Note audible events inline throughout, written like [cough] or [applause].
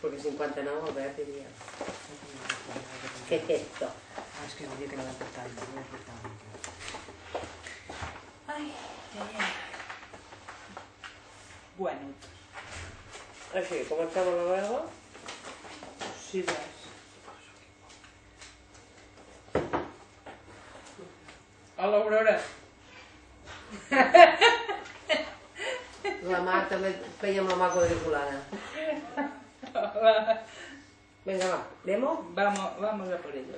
Porque 59 volver diría. ¿Qué es esto? Ah, es que voy a quedar apretada, voy a apretar. Ay, ay, ay. Bueno, Así, ¿cómo estamos luego? sí vas. Hola, Aurora. La Mar també feia amb la mà quadriculada. [laughs] Venga, va, demo. Vamos, vamos a por ello.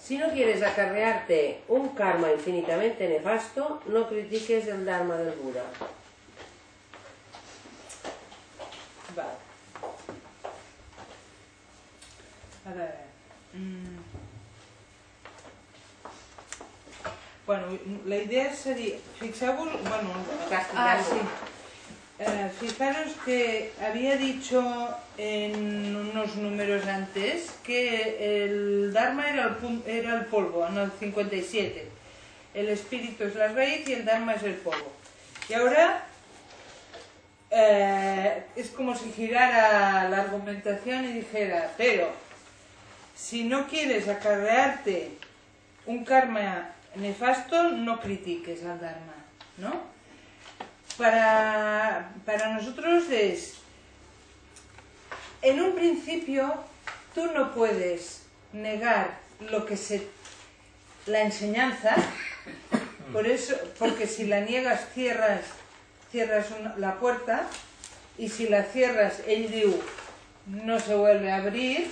Si no quieres acarrearte un karma infinitamente nefasto, no critiques el Dharma del Buda. Vale. A veure... Mm. Bueno, la idea sería... Fixeu-vos... Bueno, ah, sí. Eh, fijaros que había dicho en unos números antes que el Dharma era el, era el polvo, en el 57. El espíritu es la raíz y el Dharma es el polvo. Y ahora eh, es como si girara la argumentación y dijera, pero si no quieres acarrearte un karma nefasto, no critiques al Dharma, ¿no? Para, para nosotros es, en un principio, tú no puedes negar lo que se, la enseñanza, por eso, porque si la niegas cierras, cierras la puerta y si la cierras, ell diu, no se vuelve a abrir.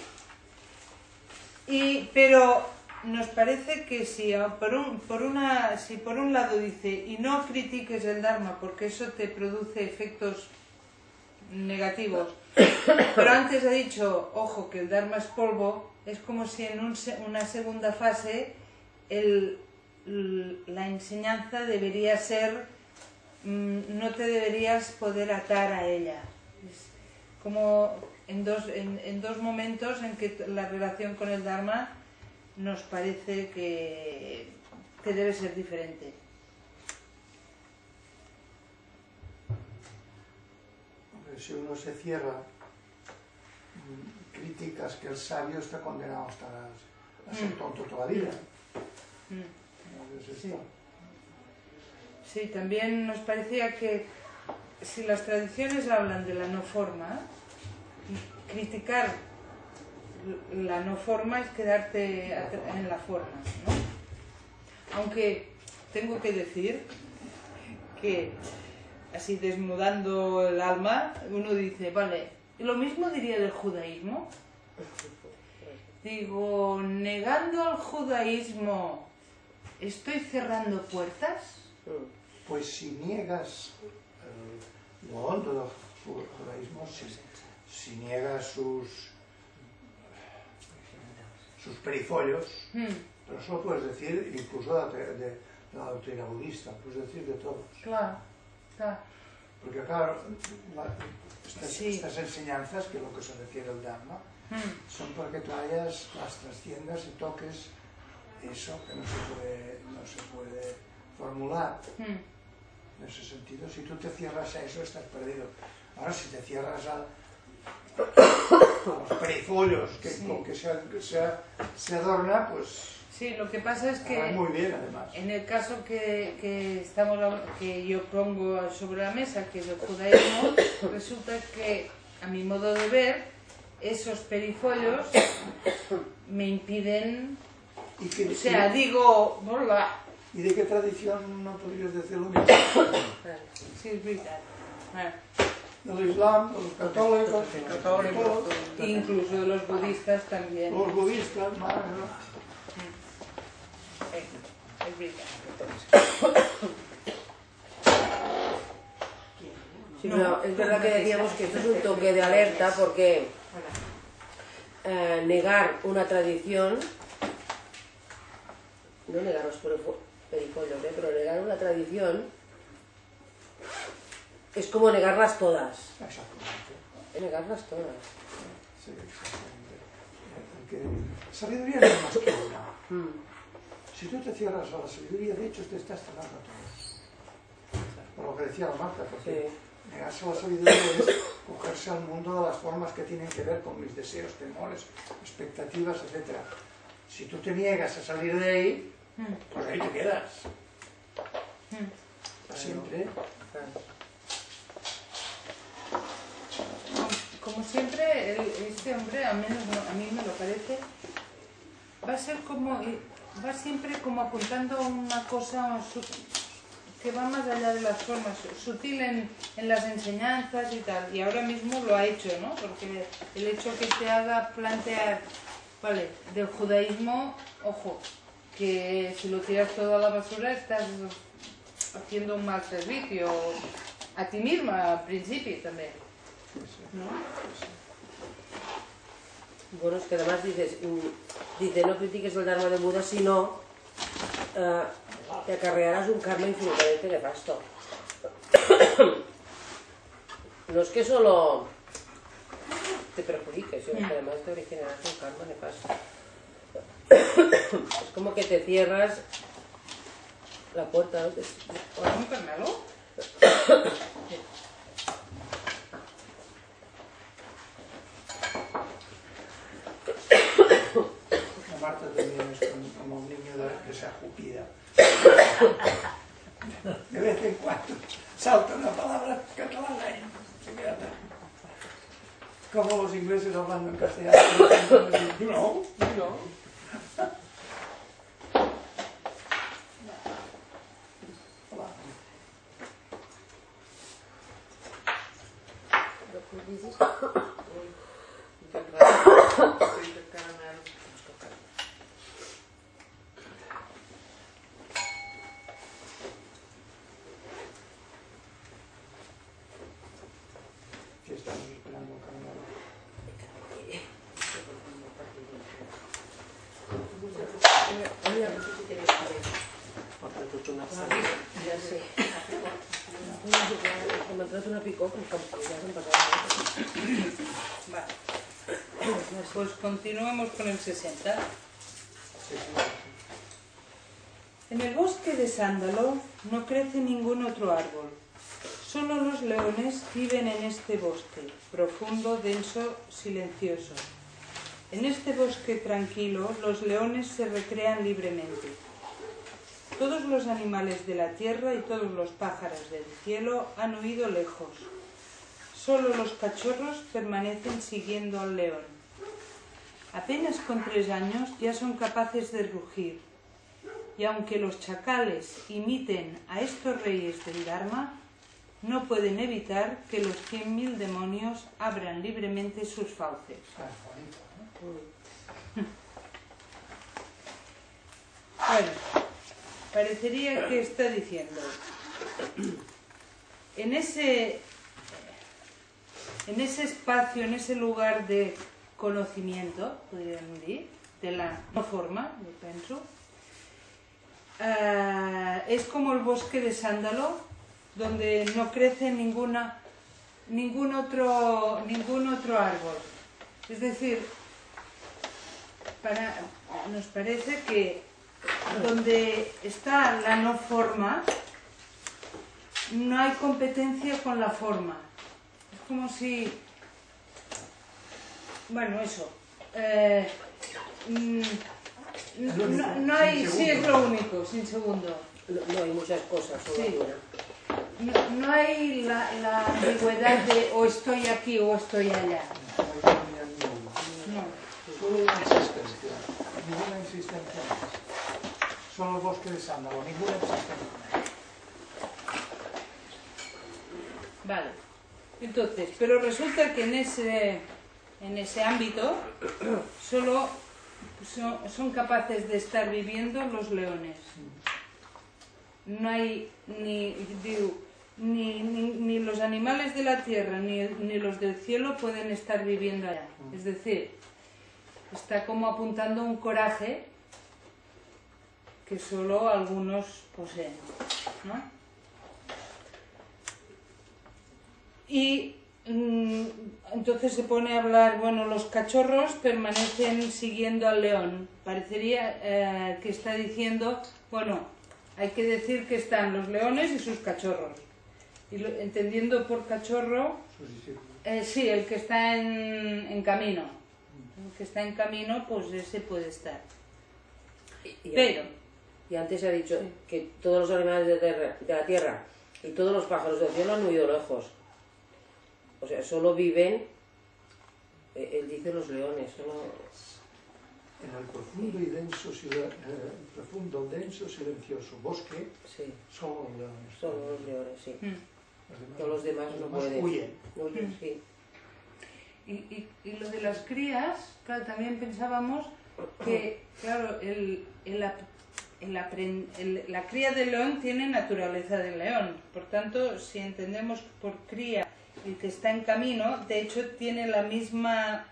Y, pero nos parece que si a- por un, por una, si por un lado dice, y no critiques el Dharma porque eso te produce efectos negativos, pero antes ha dicho, ojo, que el Dharma es polvo, es como si en un una segunda fase el, la enseñanza debería ser, mm, no te deberías poder atar a ella. Es como en dos, en, en dos momentos en que la relación con el Dharma nos parece que, que debe ser diferente. Si uno se cierra, mm, críticas que el sabio está condenado a, estar a, ser Mm. tonto toda la vida. Mm. Sí. Sí, también nos parecía que si las tradiciones hablan de la no forma, criticar la no forma es quedarte en la forma, ¿no? Aunque tengo que decir que así desnudando el alma, uno dice, vale, ¿y lo mismo diría del judaísmo? Digo, negando al judaísmo, ¿estoy cerrando puertas? Pues si niegas el- lo hondo del ju- judaísmo, si, si niegas sus, sus perifollos, Hmm, pero eso lo puedes decir incluso de, la de- doctrina budista, puedes decir de todos. claro, claro. Porque claro, la- estas, Sí. estas enseñanzas, que es lo que se refiere al Dharma, son para que tú hayas, las trasciendas y toques eso que no se puede, no se puede formular. hmm. En ese sentido, si tú te cierras a eso, estás perdido. Ahora, si te cierras a los perifollos que, Sí. con que se, que se, se adorna, pues Sí, lo que pasa es que muy bien además. en el caso que, que estamos que yo pongo sobre la mesa, que es el judaísmo, [coughs] resulta que a mi modo de ver, esos perifollos me impiden, ¿Y, qué- o sea, digo, hola, y de qué tradición no podrías decir lo mismo? sí es verdad. Del Islam, de los católicos, católicos, todos, incluso de los budistas también. los budistas, más, ¿no? Es verdad. Sí, pero es verdad que decíamos que esto es un toque de alerta porque eh, negar una tradición, no negar los perifollos, ¿eh? pero negar una tradición es como negarlas todas. Exactamente. Negarlas todas. Sí, exactamente. Porque sabiduría no es más que una. Mm. Si tú te cierras a la sabiduría, de hecho te estás cerrando a todo. Por lo que decía la Marta, porque Sí. negarse a la sabiduría es coger meterse al mundo de las formas que tienen que ver con mis deseos, temores, expectativas, etc. Si tú te niegas a salir de ahí, Mm, pues ahí te quedas. mm. Siempre. Claro. Como siempre, este hombre, al menos no- a mí me lo parece, va a ser como, eh, va siempre como apuntando a una cosa que va más allá de las formas, sutil en, en las enseñanzas y tal. Y ahora mismo lo ha hecho, ¿no? Porque el hecho que te haga plantear, vale, del judaísmo, ojo, que si lo tiras todo a la basura estás haciendo un mal servicio a ti misma, al principio también. ¿No? Bueno, es que además dices, mm, dice, no critiques el Dharma de Buda, sino eh, te acarrearás un karma infinitamente nefasto. [coughs] No es que solo te perjudiques, sino que además te originarás un karma nefasto. [coughs] Es como que te cierras la puerta, ¿no? ¿Un? [coughs] Marta también es como, un niño de, que se ajupida. De vez en cuando salta una palabra catalana y se queda Como los ingleses hablando en castellano. No, no. Hola. Sí, estamos esperando un carnaval. Ya sé. Me ha traído una picó con ya se han pasado. Vale. Pues continuemos con el 60. Sí, sí. En el bosque de sándalo no crece ningún otro árbol. Solo los leones viven en este bosque, profundo, denso, silencioso. En este bosque tranquilo los leones se recrean libremente. Todos los animales de la tierra y todos los pájaros del cielo han huido lejos. Solo los cachorros permanecen siguiendo al león. Apenas con tres años ya son capaces de rugir. Y aunque los chacales imiten a estos reyes del Dharma, no pueden evitar que los cien mil demonios abran libremente sus fauces. Bueno, parecería que está diciendo, en ese, en ese espacio, en ese lugar de conocimiento, podríem dir, de la no forma, yo penso, eh, es como el bosque de sándalo, donde no crece ninguna, ningún, otro, ningún otro árbol. Es decir, nos parece que donde está la no forma, no hay competencia con la forma. Es como si, bueno, eso. eh, mm, no, no hay, sí, es lo único, sin segundo. No, no hay muchas cosas, Sí. No, no hay la, la ambigüedad de o estoy aquí o estoy allá. No hay comunidad ninguna. No. Solo una insistencia. Ninguna insistencia más. Solo el bosque de sándalo, ninguna insistencia más. Vale. Entonces, pero resulta que en ese, en ese ámbito solo son, capaces de estar viviendo los leones. No hay ni, ni, los animales de la tierra ni, ni los del cielo pueden estar viviendo allá. Es decir, está como apuntando un coraje que solo algunos poseen. Y entonces se pone a hablar, bueno, los cachorros permanecen siguiendo al león. Parecería eh, que está diciendo, bueno, hay que decir que están los leones y sus cachorros. Y lo- entendiendo por cachorro. Eh, sí, el que está en, en camino. El que está en camino, pues ese puede estar. Y, Pero, y antes se ha dicho que todos los animales de, terra- de la tierra y todos los pájaros del cielo han huido lejos. O sea, solo viven, eh, él dice los leones, solo... En el profundo y denso, eh, profundo, denso, silencioso bosque, Sí, solo los leones. solo los leones, sí. mm, Los demás, Todos los demás no pueden. huyen. Huyen, Mm. sí. y, y, y lo de las crías, claro, también pensábamos que, claro, el, el, el- la cría del león tiene naturaleza del león. Por tanto, si entendemos por cría el que está en camino, de hecho tiene la misma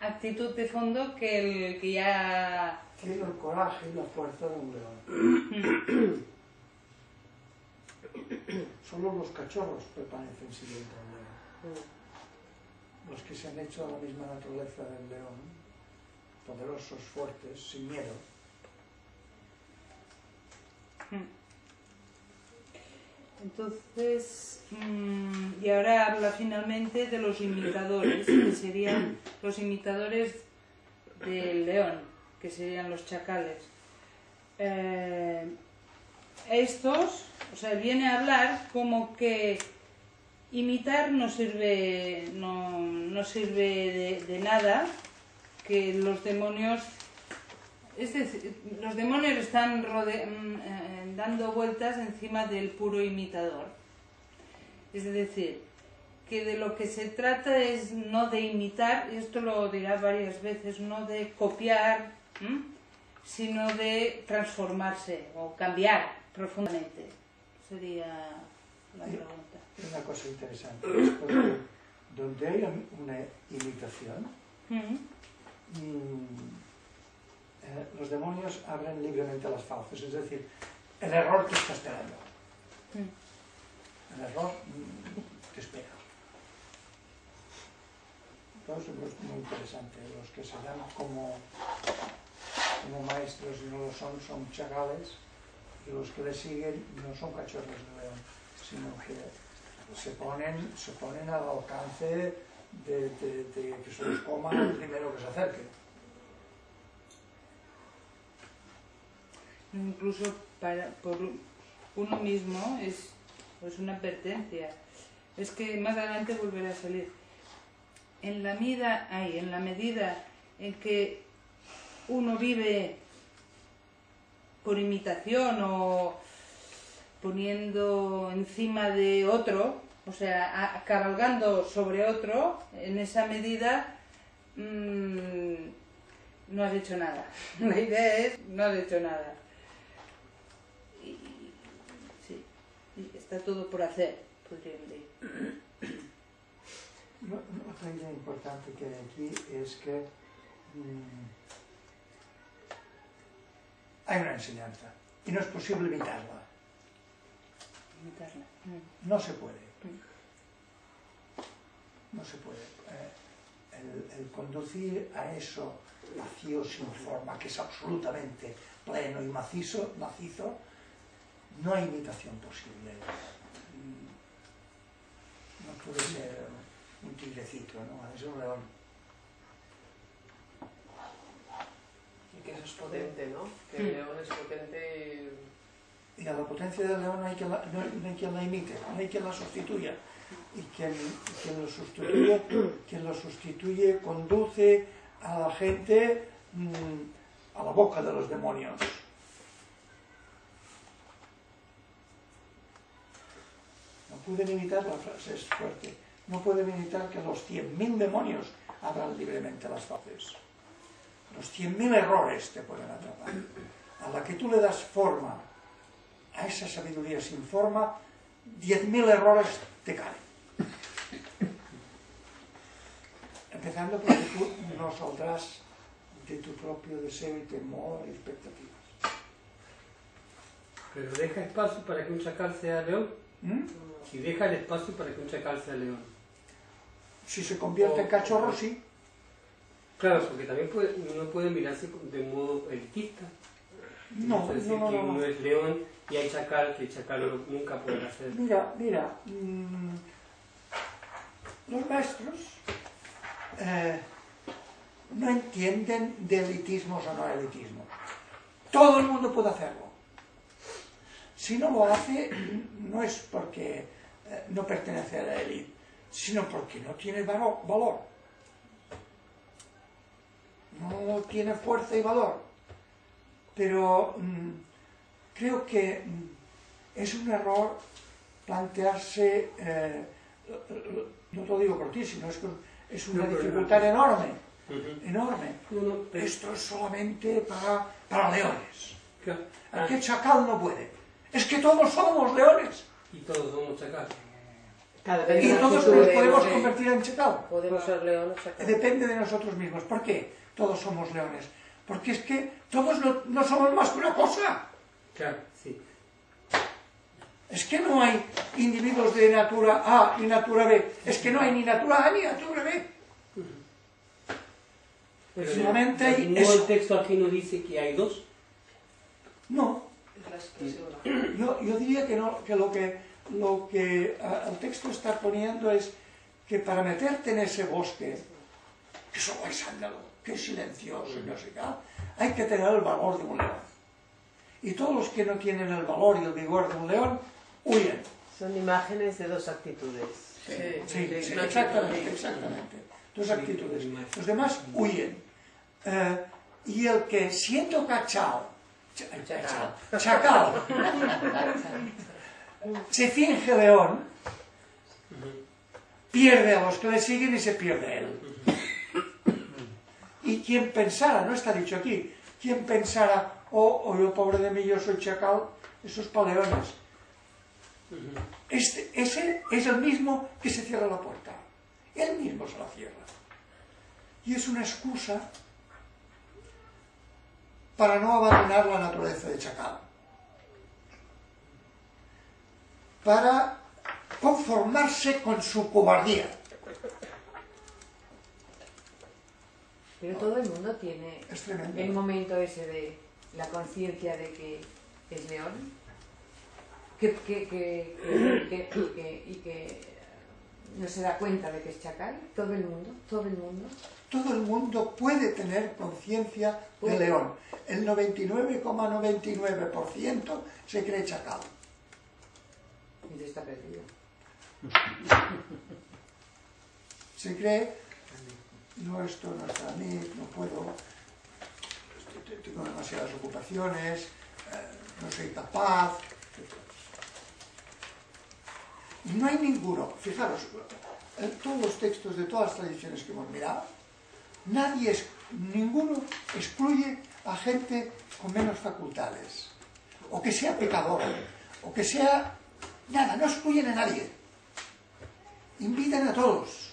actitud de fondo que el que ya... Tiene el coraje y la fuerza de un león. [coughs] Solo los cachorros permanecen al león. Los que se han hecho a la misma naturaleza del león, poderosos, fuertes, sin miedo. Entonces, mm, y ahora habla finalmente de los imitadores, que serían los imitadores del león, que serían los chacales. Eh, estos, o sea, viene a hablar como que imitar no sirve, no, no sirve de, nada, que los demonios es decir, los demonios están rode- mm, eh, dando vueltas encima del puro imitador. Es decir, que de lo que se trata es no de imitar, y esto lo dirá varias veces, no de copiar, sino de transformarse o cambiar profundamente. Sería la pregunta. Una cosa interesante, es porque donde hay una imitación, ¿Mm? eh, los demonios abren libremente las fauces, es decir, el error te está esperando. El error mm, te espera. Entonces es muy interesante. Los que se dan como, como maestros y no lo son, son chagales, y los que le siguen no son cachorros de león, sino que se ponen, se ponen al alcance de, de- de que se los coma el primero que se acerque. incluso para, por uno mismo es pues una advertencia. Es que más adelante volverá a salir. En la medida, ay, en la medida en que uno vive por imitación o poniendo encima de otro, o sea, a- cabalgando sobre otro, en esa medida mm, no has hecho nada. [laughs] La idea es no has hecho nada. Y, sí, y está todo por hacer, podrían decir. No- no, Otra idea importante que hay aquí es que mm, hay una enseñanza y no es posible evitarla. Imitarla. Mm. No se puede. No se puede. Eh, el, el conducir a eso vacío sin forma, que es absolutamente pleno y macizo, macizo no hay imitación posible. No puede ser un tigrecito, ¿no? Ser un león. Y que eso es potente, ¿no? Que el león es potente. Y a la potencia del león no hay quien la, no hay- no hay quien la imite, no hay quien la sustituya. Y quien, quien lo sustituye, [coughs] quien lo sustituye conduce a la gente mm, a la boca de los demonios. Pueden imitar, la frase es fuerte, no pueden imitar que los 100.000 demonios abran libremente las fauces. Los 100.000 errores te pueden atrapar. A la que tú le das forma a esa sabiduría sin forma, 10.000 errores te caen. Empezando porque tú no saldrás de tu propio deseo y temor y expectativas. Pero deja espacio para que un chacal sea león. ¿Mm? Si deja el espacio para que un chacal sea león. Si se convierte en cachorro, sí. Claro, porque también puede, uno puede mirarse de modo elitista. No, es decir, no, no, que no, no. uno es león y hay chacal que el chacal no- nunca podrá ser. Mira, mira. mm, Los maestros eh, no entienden de elitismos o no elitismos. Todo el mundo puede hacerlo. Si no lo hace, no es porque eh, no pertenece a la élite, sino porque no tiene valo- valor. No tiene fuerza y valor. Pero mm, creo que mm, es un error plantearse, eh, no te lo digo por ti, sino es, es una dificultad no. enorme, enorme. Esto es solamente para, para leones. Aquí chacal no puede. Es que todos somos leones. Y todos somos chacales. Pero Y todos nos de- podemos de- convertir en chacal. Podemos ser leones acá. Depende de nosotros mismos. ¿Por qué todos somos leones? Porque es que todos no, no somos más que una cosa. Claro, sí. Es que no hay individuos de natura A y natura B. Es que no hay ni natura A ni natura B. Pero Solamente hay eso. el texto aquí no dice que hay dos. No. [clears throat] yo, yo diría que, no, que lo que, lo que ah, el texto está poniendo es que para meterte en ese bosque, que solo hay sándalo, que es silencioso y no sé qué, hay que tener el valor de un león. Y todos los que no tienen el valor y el vigor de un león, huyen. Son imágenes de dos actitudes. Sí, Sí, sí, una exactamente, exactamente. Dos actitudes. Sí, Los demás huyen. Eh, y el que siendo cachao, cha- Chacal. se finge león, pierde a los que le siguen y se pierde él. Y quien pensara, no está dicho aquí, quien pensara, oh, oh yo pobre de mí, yo soy chacal, esos paleones. Este, ese es el mismo que se cierra la puerta. Él mismo se la cierra. Y es una excusa para no abandonar la naturaleza de chacal. Para conformarse con su cobardía. Pero todo el mundo tiene el momento ese de la conciencia de que es león. Que, que, que, que- que- y, que, y que no se da cuenta de que es chacal. Todo el mundo, todo el mundo. Todo el mundo puede tener conciencia de león. El 99,99% se cree chacal. Y está perdido. [laughs] Se cree, no, esto no es para mí, no puedo, te- tengo demasiadas ocupaciones, eh, no soy capaz. No hay ninguno, fijaros, en todos los textos de todas las tradiciones que hemos mirado, nadie, ninguno excluye a gente con menos facultades, o que sea pecador, o que sea, nada, no excluyen a nadie, invitan a todos.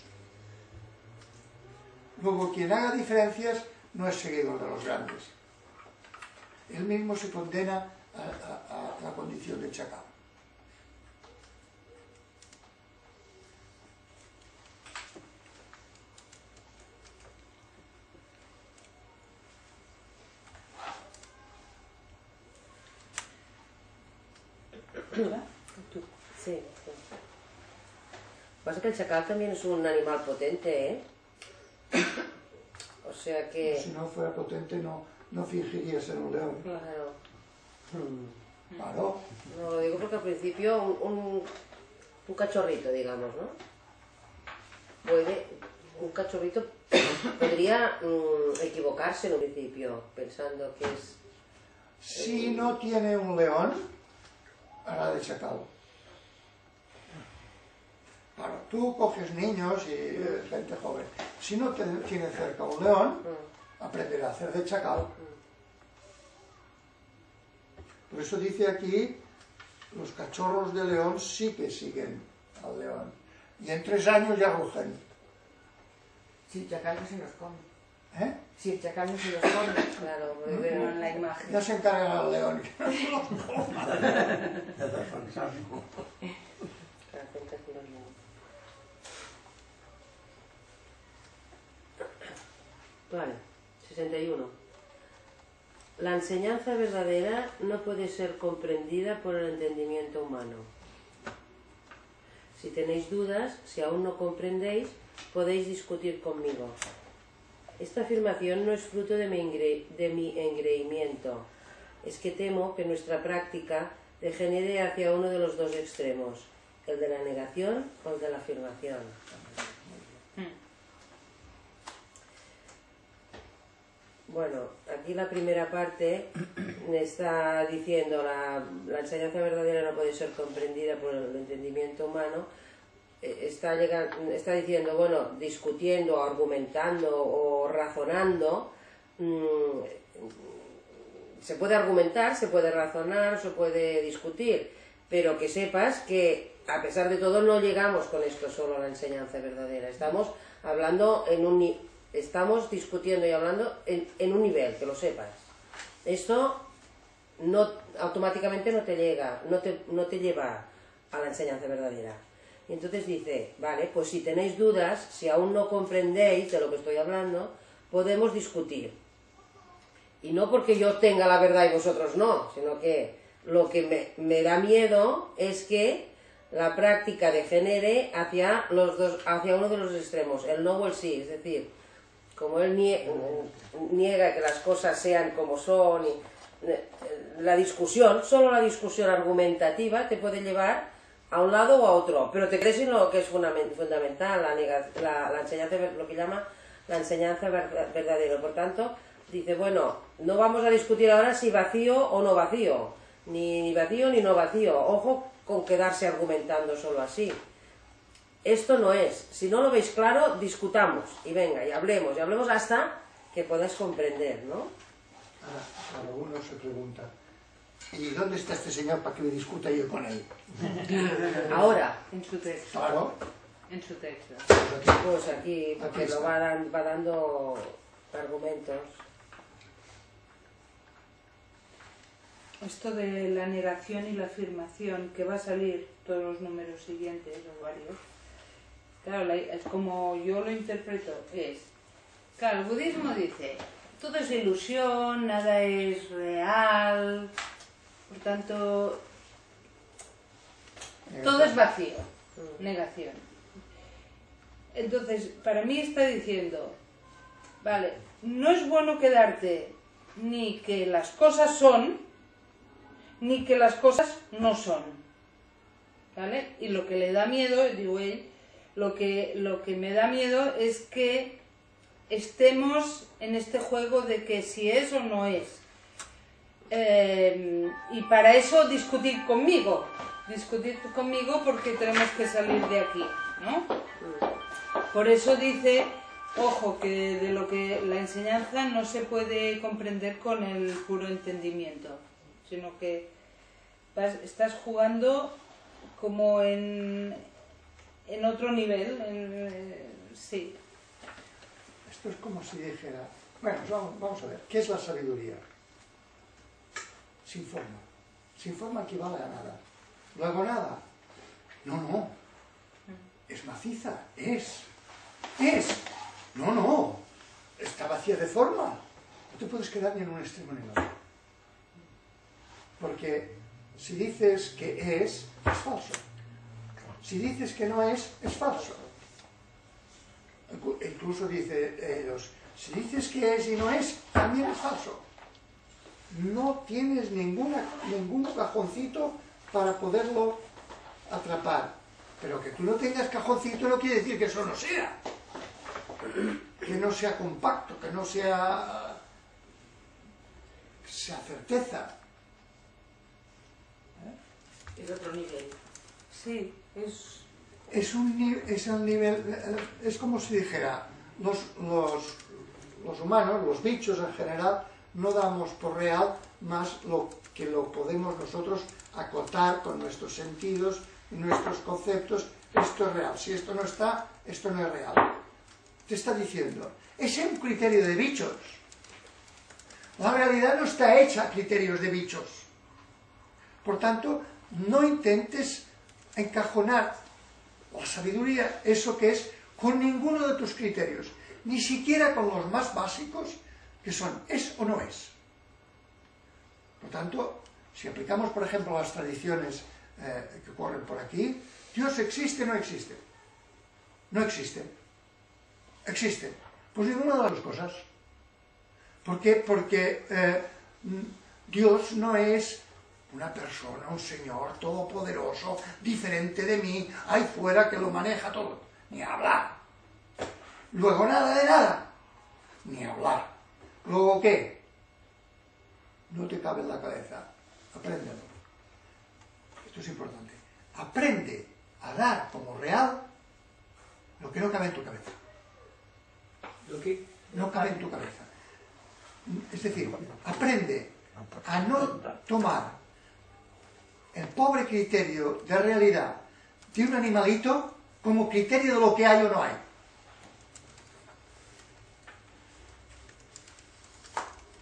Luego, quien haga diferencias no es seguidor de los grandes. Él mismo se condena a, a- a la condición de chacal. Sí, sí. Pasa que el chacal también es un animal potente, ¿eh? O sea que... Si no fuera potente, no, no fingiría ser un león. Claro. Claro. No, lo digo porque al principio un, un, un cachorrito, digamos, ¿no? Puede, un cachorrito podría mm, equivocarse en un principio, pensando que es... Si no tiene un león, hará de chacal. Claro, tú coges niños y eh, gente joven. Si no te- tiene cerca un león, aprenderá a hacer de chacal. Por eso dice aquí, los cachorros de león sí que siguen al león. Y en tres años ya rugen. Si el chacal no se los come. ¿eh? Si el chacal no se los come. Claro, bien. en la imagen. Ya se encargan al león. La gente aquí no lo- Vale, 61. La enseñanza verdadera no puede ser comprendida por el entendimiento humano. Si tenéis dudas, si aún no comprendéis, podéis discutir conmigo. Esta afirmación no es fruto de mi, de mi engreimiento. Es que temo que nuestra práctica degenere hacia uno de los dos extremos, el de la negación o el de la afirmación. Bueno, aquí la primera parte está diciendo la, la enseñanza verdadera no puede ser comprendida por el entendimiento humano. Eh, Está, llegan- está diciendo, bueno, discutiendo, argumentando o razonando. mm, se puede argumentar, se puede razonar, se puede discutir, pero que sepas que a pesar de todo no llegamos con esto solo a la enseñanza verdadera. Estamos hablando en un estamos discutiendo y hablando en, en un nivel, que lo sepas. Esto no automáticamente no te llega, no te, no te lleva a la enseñanza verdadera. Y entonces dice, vale, pues si tenéis dudas, si aún no comprendéis de lo que estoy hablando, podemos discutir. Y no porque yo tenga la verdad y vosotros no, sino que lo que me, me da miedo es que la práctica degenere hacia, los dos, hacia uno de los extremos, el no o el sí. Es decir, como él nie- niega que las cosas sean como son, y eh, la discusión, solo la discusión argumentativa te puede llevar a un lado o a otro, pero te crees en lo que es fundamen- fundamental, la, la, la enseñanza, lo que llama la enseñanza ver- verdadera. Por tanto, dice, bueno, no vamos a discutir ahora si vacío o no vacío, ni vacío ni no vacío. Ojo con quedarse argumentando solo así. Esto no es. Si no lo veis claro, discutamos y venga, y hablemos, y hablemos hasta que podáis comprender, ¿no? Ahora, uno se pregunta, ¿y dónde está este señor para que me discuta yo con él? [laughs] Ahora, En su texto. Claro, En su texto. pues aquí. aquí, porque Aquí lo va, dan- va dando argumentos. Esto de la negación y la afirmación, que va a salir todos los números siguientes o varios, claro, la- es como yo lo interpreto, es, claro, el budismo dice, todo es ilusión, nada es real, por tanto, todo es vacío, negación. Entonces, para mí está diciendo, vale, no es bueno quedarte ni que las cosas son, ni que las cosas no son. ¿Vale? Y lo que le da miedo, digo él, lo que, lo que me da miedo es que estemos en este juego de que si es o no es. Eh, y para eso discutir conmigo, discutir conmigo porque tenemos que salir de aquí, ¿no? Por eso dice, ojo, que de lo que la enseñanza no se puede comprender con el puro entendimiento, sino que estás jugando como en, en otro nivel, eh, sí. Esto es como si dijera, bueno, pues vamos, vamos a ver, ¿qué es la sabiduría? Sin forma. Sin forma equivale a nada. Luego nada. No, no. Es maciza. Es. Es. No, no. Está vacía de forma. No te puedes quedar ni en un extremo ni en otro. Porque si dices que es, es falso. Si dices que no es, es falso. Inclu- Incluso dice ellos, si dices que es y no es, también es falso. No tienes ninguna, ningún cajoncito para poderlo atrapar. Pero que tú no tengas cajoncito no quiere decir que eso no sea. Que no sea compacto, que no sea, que sea certeza. Es otro nivel. Sí, es... es un es el nivel es como si dijera los, los, los humanos los bichos en general no damos por real más lo que lo podemos nosotros acotar con nuestros sentidos y nuestros conceptos. Esto es real. Si esto no está esto no es real. Te está diciendo es un criterio de bichos. La realidad no está hecha a criterios de bichos. Por tanto no intentes encajonar la sabiduría, eso que es, con ninguno de tus criterios, ni siquiera con los más básicos, que son es o no es. Por tanto, si aplicamos, por ejemplo, las tradiciones eh, que ocurren por aquí, ¿Dios existe o no existe? No existe. Existe. Pues ninguna de las dos cosas. ¿Por qué? Porque eh, Dios no es una persona, un Señor todopoderoso, diferente de mí, ahí fuera que lo maneja todo. Ni hablar. Luego nada de nada. Ni hablar. Luego qué? No te cabe en la cabeza. Apréndelo. Esto es importante. Aprende a dar como real lo que no cabe en tu cabeza. Lo que No cabe en tu cabeza. Es decir, aprende a no tomar el pobre criterio de realidad de un animalito como criterio de lo que hay o no hay.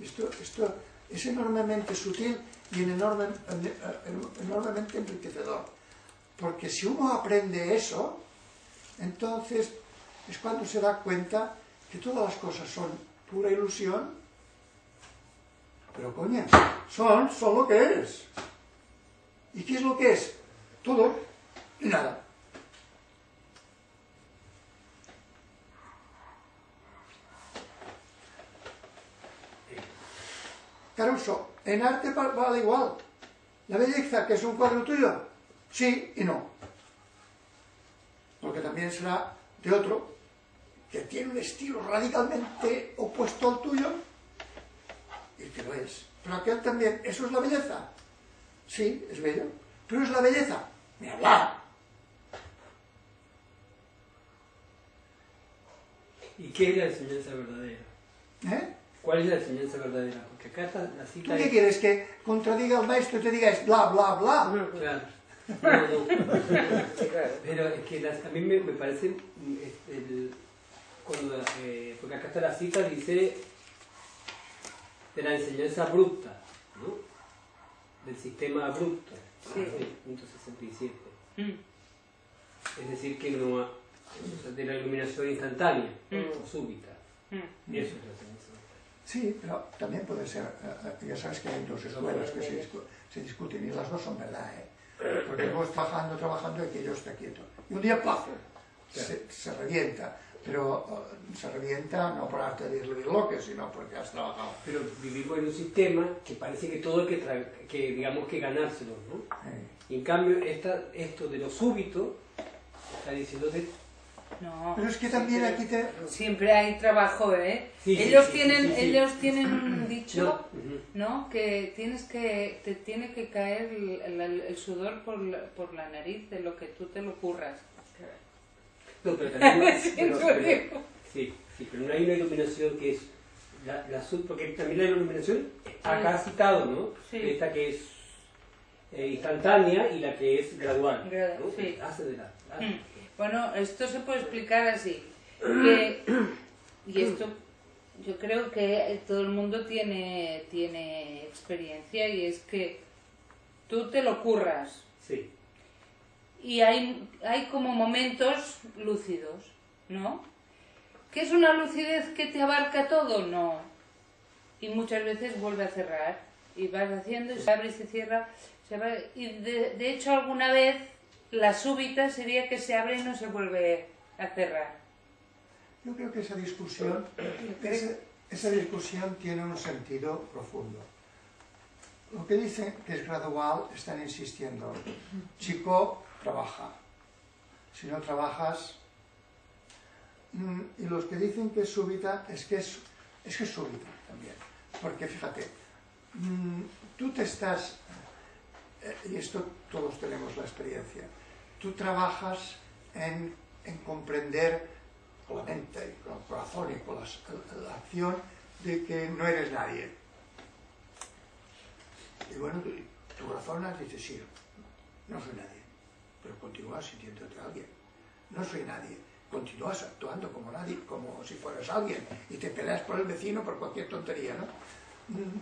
Esto, esto es enormemente sutil y en enorme- en- en- enormemente enriquecedor. Porque si uno aprende eso, entonces es cuando se da cuenta que todas las cosas son pura ilusión, pero coño, son, son lo que es. ¿Y qué es lo que es? Todo y nada. Caruso, en arte va- vale igual. La belleza, que es un cuadro tuyo, sí y no. Porque también será de otro que tiene un estilo radicalmente opuesto al tuyo y que lo es. Pero aquel también, ¿eso es la belleza? Sí, es bello. Pero es la belleza. Ni hablar. ¿Y qué es la enseñanza verdadera? ¿Eh? ¿Cuál es la enseñanza verdadera? Porque acá está la ¿Tú cita qué es- quieres? ¿Que contradiga al maestro y te diga es bla, bla, bla? Claro. No, no. [laughs] [laughs] Pero es que las- a mí me, me parece, este, el- cuando, eh, porque acá está la cita, dice de la enseñanza abrupta, ¿no? Del sistema abrupto, Sí. punto 67. Mm. Es decir, que no ha- de la iluminación instantánea o súbita. Mm. Y eso es la. Sí, pero también puede ser, eh, eh, ya sabes que hay dos escuelas que se, discu- se discuten y las dos son verdad, ¿eh? Porque vos trabajando, trabajando y que yo esté quieto. Y un día, ¡plaf! Se, se revienta. Pero eh, se revienta no por arte de bloque, sino porque has trabajado. Pero vivimos en un sistema que parece que todo hay que, tra- que digamos que ganárselo, ¿no? Y en cambio, esta, esto de lo súbito está diciendo de No. Pero es que también aquí te... Siempre hay trabajo, ¿eh? Sí, ellos sí, tienen, sí, ellos tienen un dicho, No. Que tienes que, te tiene que caer el, el- el sudor por la, por la nariz de lo que tú te lo curras. No, [laughs] pero también. Sí, pero- pero- sí, sí, pero no hay una iluminación que es. La, la sub, porque también la iluminación acá citado, ¿no? Sí. Esta que es eh, instantánea y la que es gradual. Gra- ¿no? sí. Hace de la. Mm. Bueno, esto se puede explicar así. [clears throat] Que, y esto yo creo que todo el mundo tiene, tiene experiencia y es que tú te lo curras Sí, y hay, hay como momentos lúcidos, ¿no? ¿Que es una lucidez que te abarca todo? No. Y muchas veces vuelve a cerrar y vas haciendo y se abre y se cierra. Y de, hecho alguna vez la súbita sería que se abre y no se vuelve a cerrar. Yo creo que esa discusión, esa discusión tiene un sentido profundo. Lo que dicen que es gradual están insistiendo. Chico, trabaja. Si no trabajas... mm, Y los que dicen que es súbita, es que es, es que es súbita también. Porque fíjate, mm, tú te estás... eh, Y esto todos tenemos la experiencia. Tú trabajas en, en comprender con la mente y con el corazón y con la acción de que no eres nadie. Y bueno, tú razonas y dices, sí, no soy nadie, pero continúas sintiéndote alguien. No soy nadie, continúas actuando como nadie, como si fueras alguien, y te peleas por el vecino por cualquier tontería, ¿no? Mm.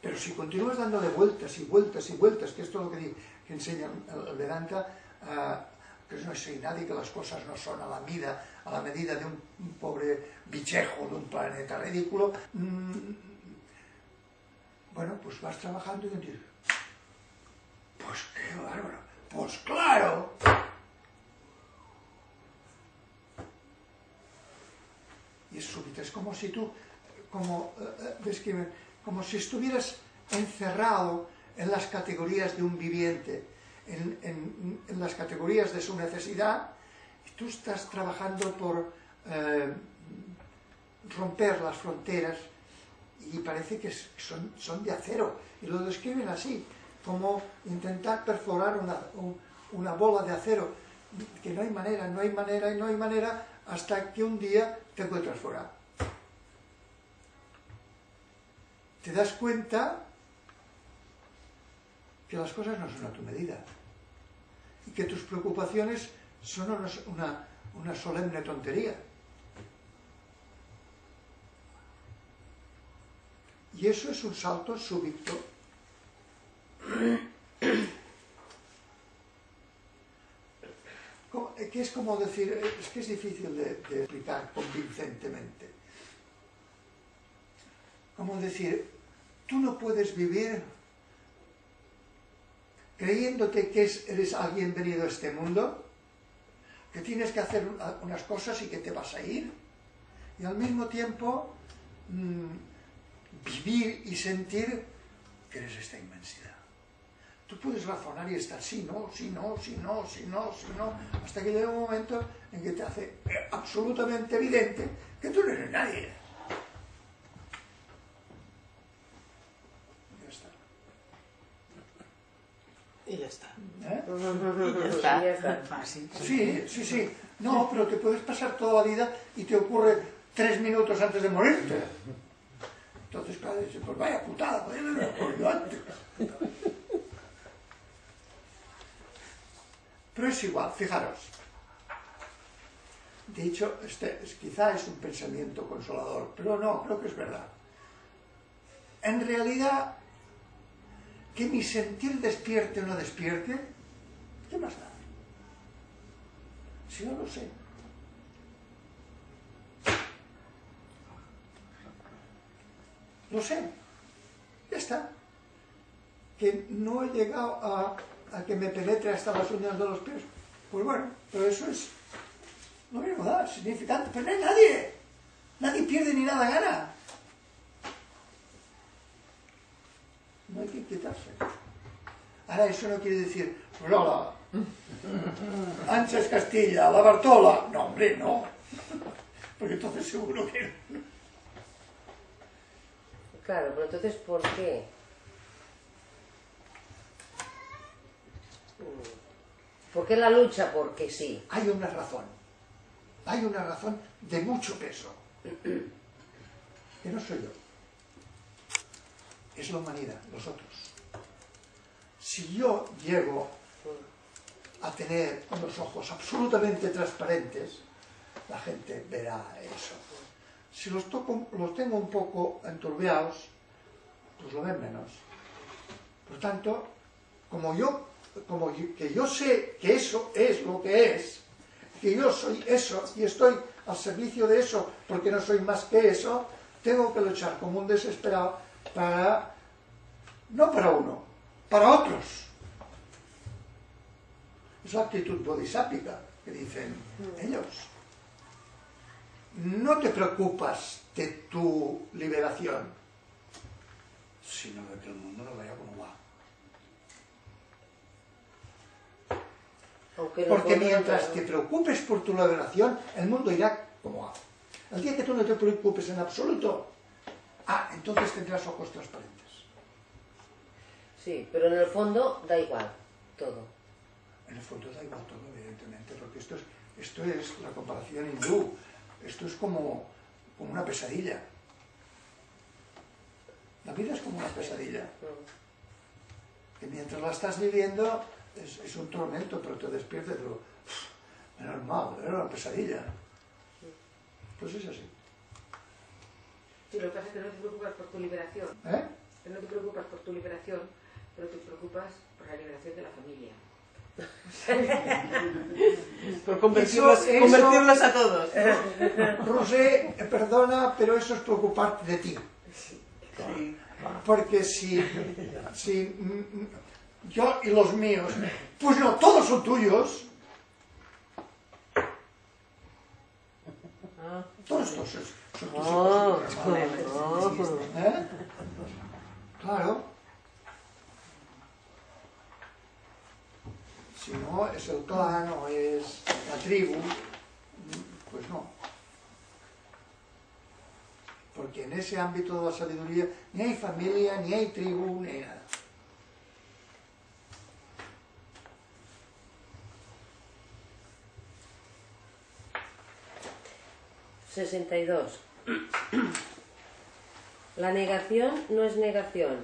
Pero si continúas dándole vueltas y vueltas y vueltas, que es lo que, enseña el, Vedanta, ah, que no soy nadie, que las cosas no son a la medida, a la medida de un, un pobre bichejo de un planeta ridículo, mm, bueno, pues vas trabajando y dices, pues qué bárbaro, pues claro. Y es súbito, es como si tú, como eh, eh, describen, como si estuvieras encerrado en las categorías de un viviente, en, en, las categorías de su necesidad, y tú estás trabajando por eh, romper las fronteras y parece que son, son de acero, y lo describen así, como intentar perforar una, un- una bola de acero que no hay manera, no hay manera y no hay manera hasta que un día te encuentras fuera te das cuenta que las cosas no son a tu medida y que tus preocupaciones son una, una solemne tontería Y eso es un salto súbito. Eh, Que es como decir, eh, es que es difícil de, explicar convincentemente. Como decir, tú no puedes vivir creyéndote que es- eres alguien venido a este mundo, que tienes que hacer una- unas cosas y que te vas a ir, y al mismo tiempo mm, vivir y sentir que eres esta inmensidad. Tú puedes razonar y estar sí, no, sí, no, sí, no, sí, no, sí, no, hasta que llega un momento en que te hace eh, absolutamente evidente que tú no eres nadie. Ya está. Y ya está. ¿Eh? [laughs] Y ya está. Ya está. Fácil. Sí, sí, sí. No, pero te puedes pasar toda la vida y te ocurre tres minutos antes de morirte. Entonces, claro, dices, pues vaya putada, podría haberme ocurrido antes. Pero es igual, fijaros. De hecho, este, es- quizá es un pensamiento consolador, pero no, creo que es verdad. En realidad, que mi sentir despierte o no despierte, ¿qué más da? Si no lo sé. Lo sé. Ya está. Que no he llegado a, a que me penetre hasta las uñas de los pies. Pues bueno, pero eso es. No me da significante. Pero no hay nadie. Nadie pierde ni nada gana. No hay que inquietarse. Ahora, eso no quiere decir, pues hola, [laughs] Sánchez Castilla, la Bartola. No, hombre, no. Porque entonces seguro que Claro, pero entonces, ¿por qué? ¿Por qué la lucha? Porque sí. hay una razón. Hay una razón de mucho peso. Que no soy yo. Es la humanidad, nosotros. Si yo llego a tener unos ojos absolutamente transparentes, la gente verá eso. Si los, toco, los tengo un poco enturbiados, pues lo ven menos. Por tanto, como yo, como que yo sé que eso es lo que es, que yo soy eso y estoy al servicio de eso porque no soy más que eso, tengo que luchar como un desesperado para, no para uno, para otros. Es la actitud bodhisápica que dicen ellos. No te preocupas de tu liberación, sino de que el mundo no vaya como va. Aunque no Porque mientras te preocupes por tu liberación, el mundo irá como va. El día que tú no te preocupes en absoluto, ah, entonces tendrás ojos transparentes. Sí, pero en el fondo da igual todo. En el fondo da igual todo, evidentemente, porque esto es, esto es la comparación hindú. Esto es como, como una pesadilla. La vida es como una pesadilla. Mm. Que mientras la estás viviendo es, es un tormento, pero te despiertas y digo, menos mal, era una pesadilla. Pues es así. Sí, lo que pasa es que no te preocupas por tu liberación. ¿Eh? Que no te preocupas por tu liberación, pero te preocupas por la liberación de la familia. [laughs] Por convertirlos, Eso- eso- convertirlos a todos. Rosé, eh, perdona, pero eso es preocuparte de ti. Porque si, si mm, yo y los míos, pues no, todos son tuyos. Ah, Todos estos son son tus Ah, hijos tus hermanos. ¿Eh? Claro. Si no es el clan o es la tribu, pues no. Porque en ese ámbito de la sabiduría ni hay familia, ni hay tribu, ni nada. Sesenta y dos. La negación no es negación,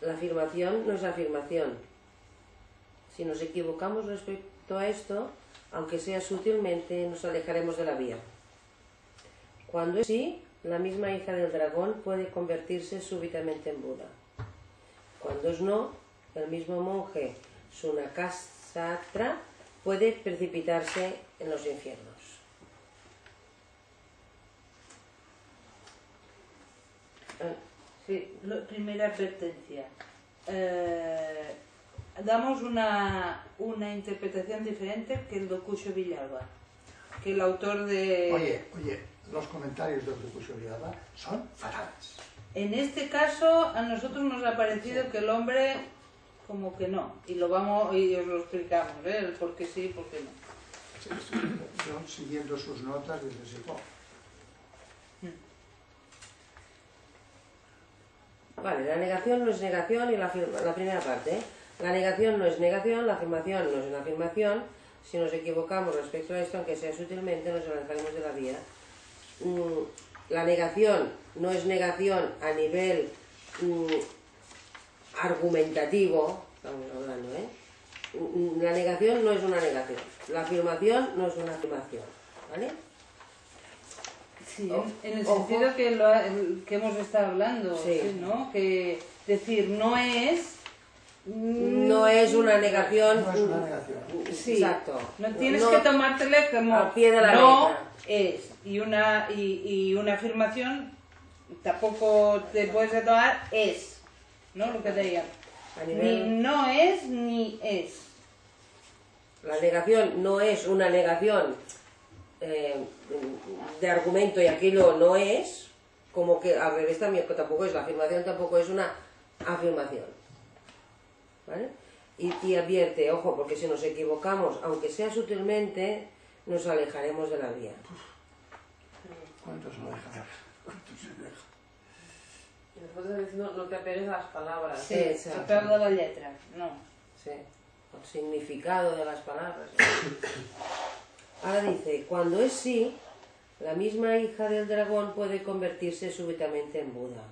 la afirmación no es afirmación. Si nos equivocamos respecto a esto, aunque sea sutilmente, nos alejaremos de la vía. Cuando es sí, la misma hija del dragón puede convertirse súbitamente en Buda. Cuando es no, el mismo monje Sunakasatra puede precipitarse en los infiernos. Ah, Sí, lo- primera advertencia. Eh, damos una, una interpretación diferente que el Dokusho Villalba, que el autor de... Oye, oye, los comentarios del Recurso Villalba son fatales. En este caso, a nosotros nos ha parecido que el hombre, como que no, y lo vamos y os lo explicamos, ¿eh? El por qué sí y por qué no. Sí, sí, Yo, siguiendo sus notas, dices, sí, Vale, la negación no es negación y la, la primera parte. ¿eh? La negación no es negación, la afirmación no es una afirmación. Si nos equivocamos respecto a esto, aunque sea sutilmente, nos alejaremos de la vía. Mm, la negación no es negación a nivel mm, argumentativo, estamos hablando, ¿eh? Mm, La negación no es una negación, la afirmación no es una afirmación, ¿vale? Sí, en, en el ojo. sentido que, lo ha- que hemos estado hablando, Sí. sí, ¿no? Que decir no es... mm, No es una negación. no es una negación. Sí. Exacto. No tienes No- que tomártele como al pie de la no letra. es y una y, y una afirmación tampoco te puedes tomar es, ¿no? Lo que. A Ni nivel- no es ni es. La negación no es una negación eh, de argumento y aquello no es, como que al revés también que tampoco es, la afirmación tampoco es una afirmación. ¿Vale? Y, y advierte, ojo, porque si nos equivocamos, aunque sea sutilmente, nos alejaremos de la vía. ¿Cuántos lo dejan? ¿Cuántos se dejan? Y después está diciendo no te apegues a las palabras. Sí, exacto. trata de la letra, no. Sí, el significado de las palabras. [coughs] Ahora dice, cuando es sí, la misma hija del dragón puede convertirse súbitamente en Buda.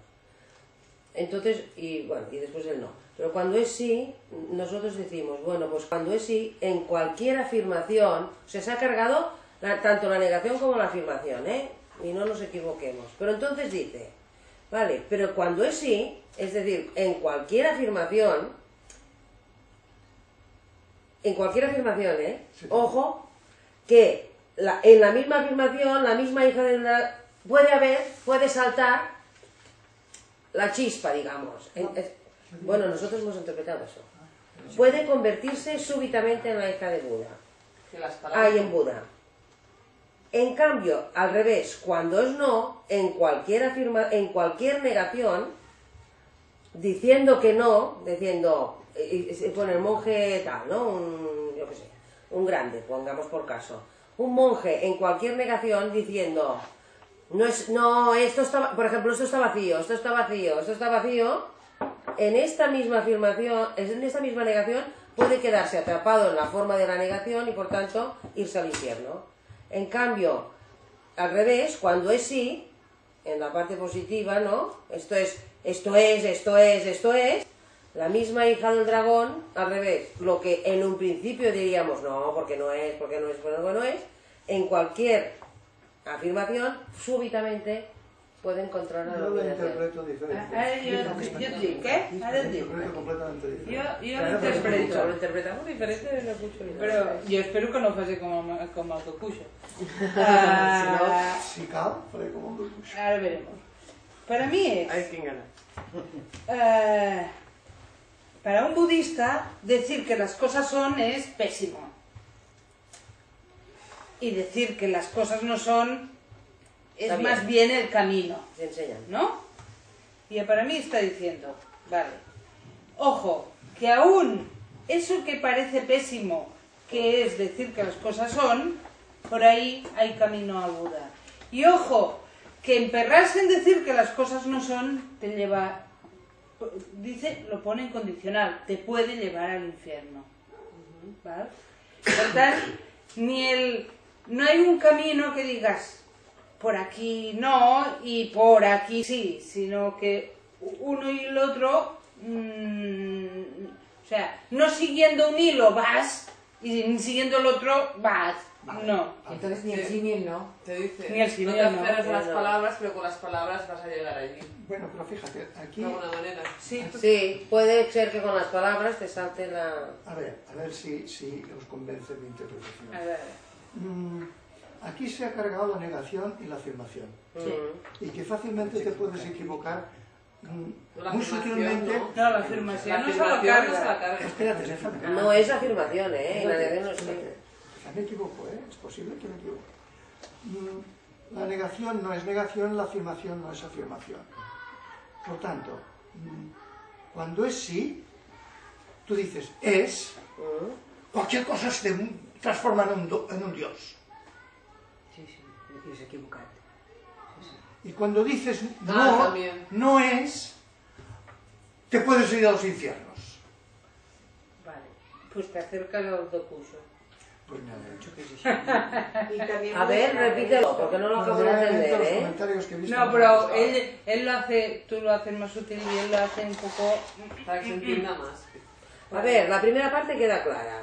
Entonces, y bueno, y después el no. Pero cuando es sí, nosotros decimos, bueno, pues cuando es sí, en cualquier afirmación, o sea, se ha cargado la- tanto la negación como la afirmación, ¿eh? Y no nos equivoquemos. Pero entonces dice, vale, pero cuando es sí, es decir, en cualquier afirmación, en cualquier afirmación, ¿eh? Sí. Ojo, que la- en la misma afirmación, la misma hija de la... puede haber, puede saltar la chispa, digamos. En- bueno, nosotros hemos interpretado eso. Puede convertirse súbitamente en la hija de Buda. Hay en Buda. En cambio, al revés, cuando es no, en cualquier afirma, en cualquier negación, diciendo que no, diciendo, y se pone el monje tal, ¿no? Un, yo qué sé, un grande, pongamos por caso. Un monje en cualquier negación diciendo, no es, no, esto está, por ejemplo, esto está vacío, esto está vacío, esto está vacío, en esta misma afirmación, en esta misma negación, puede quedarse atrapado en la forma de la negación y por tanto irse al infierno. En cambio, al revés, cuando es sí, en la parte positiva, ¿no? Esto es, esto es, esto es, esto es, la misma hija del dragón, al revés, lo que en un principio diríamos, no, porque no es, porque no es, porque no es, en cualquier afirmación, súbitamente puede encontrar la Yo lo interpreto diferente. Ah, yo- Lo interpreto completamente diferente. yo lo interpreto. Lo interpretamos diferente de lo mucho Pero yo espero que no faci como, como el Tokusho. [laughs] Ah, Si cal, faré com un dibuix. ahora veremos. Para mí es... Hay quien gana. Eh, para un budista, decir que las cosas son es pésimo. Y decir que las cosas no son es más bien. el camino. Se enseñan. ¿no? Y para mí está diciendo, vale, ojo, que aún eso que parece pésimo, que es decir que las cosas son, por ahí hay camino al Buda. Y ojo, que emperrarse en decir que las cosas no son, te lleva, dice, lo pone en condicional, te puede llevar al infierno. ¿Vale? Ni el, no hay un camino que digas, por aquí no y por aquí sí, sino que uno y el otro, mm, o sea, no siguiendo un hilo vas y siguiendo el otro vas, no. Entonces ni el sí ni el no. Te dice, Ni el sí, no ni te el no. las No. palabras, pero con las palabras vas a llegar allí. Bueno, pero fíjate, aquí, De alguna manera. Sí, Sí, puede ser que con las palabras te salte la... a ver, a ver si, si os convence mi interpretación. a ver, Mm, aquí se ha cargado la negación y la afirmación. Mm. Y que fácilmente te puedes equivocar mm, No, la muy sutilmente. ¿no? no, la afirmación La afirmación no se la carga. carga. Espérate, déjame. No es afirmación, ¿eh? La negación no es... Me equivoco, ¿eh? Es posible que me equivoque. Mm, La negación no es negación, la afirmación no es afirmación. Por tanto, mm, cuando es sí, tú dices es, cualquier cosa se transforma en un, do- en un dios. Sí, sí, y se equivocat. Y cuando dices Ah, no, no es, te puedes ir a los infiernos. Vale, pues te acercas al docuso. Pues nada. [laughs] Y también A ver, repítelo, porque no lo acabo de entender, ¿eh? comentarios que he visto No, pero él, él lo hace, tú lo haces más útil y él lo hace un poco... Para que se entienda más. A ver, la primera parte queda clara.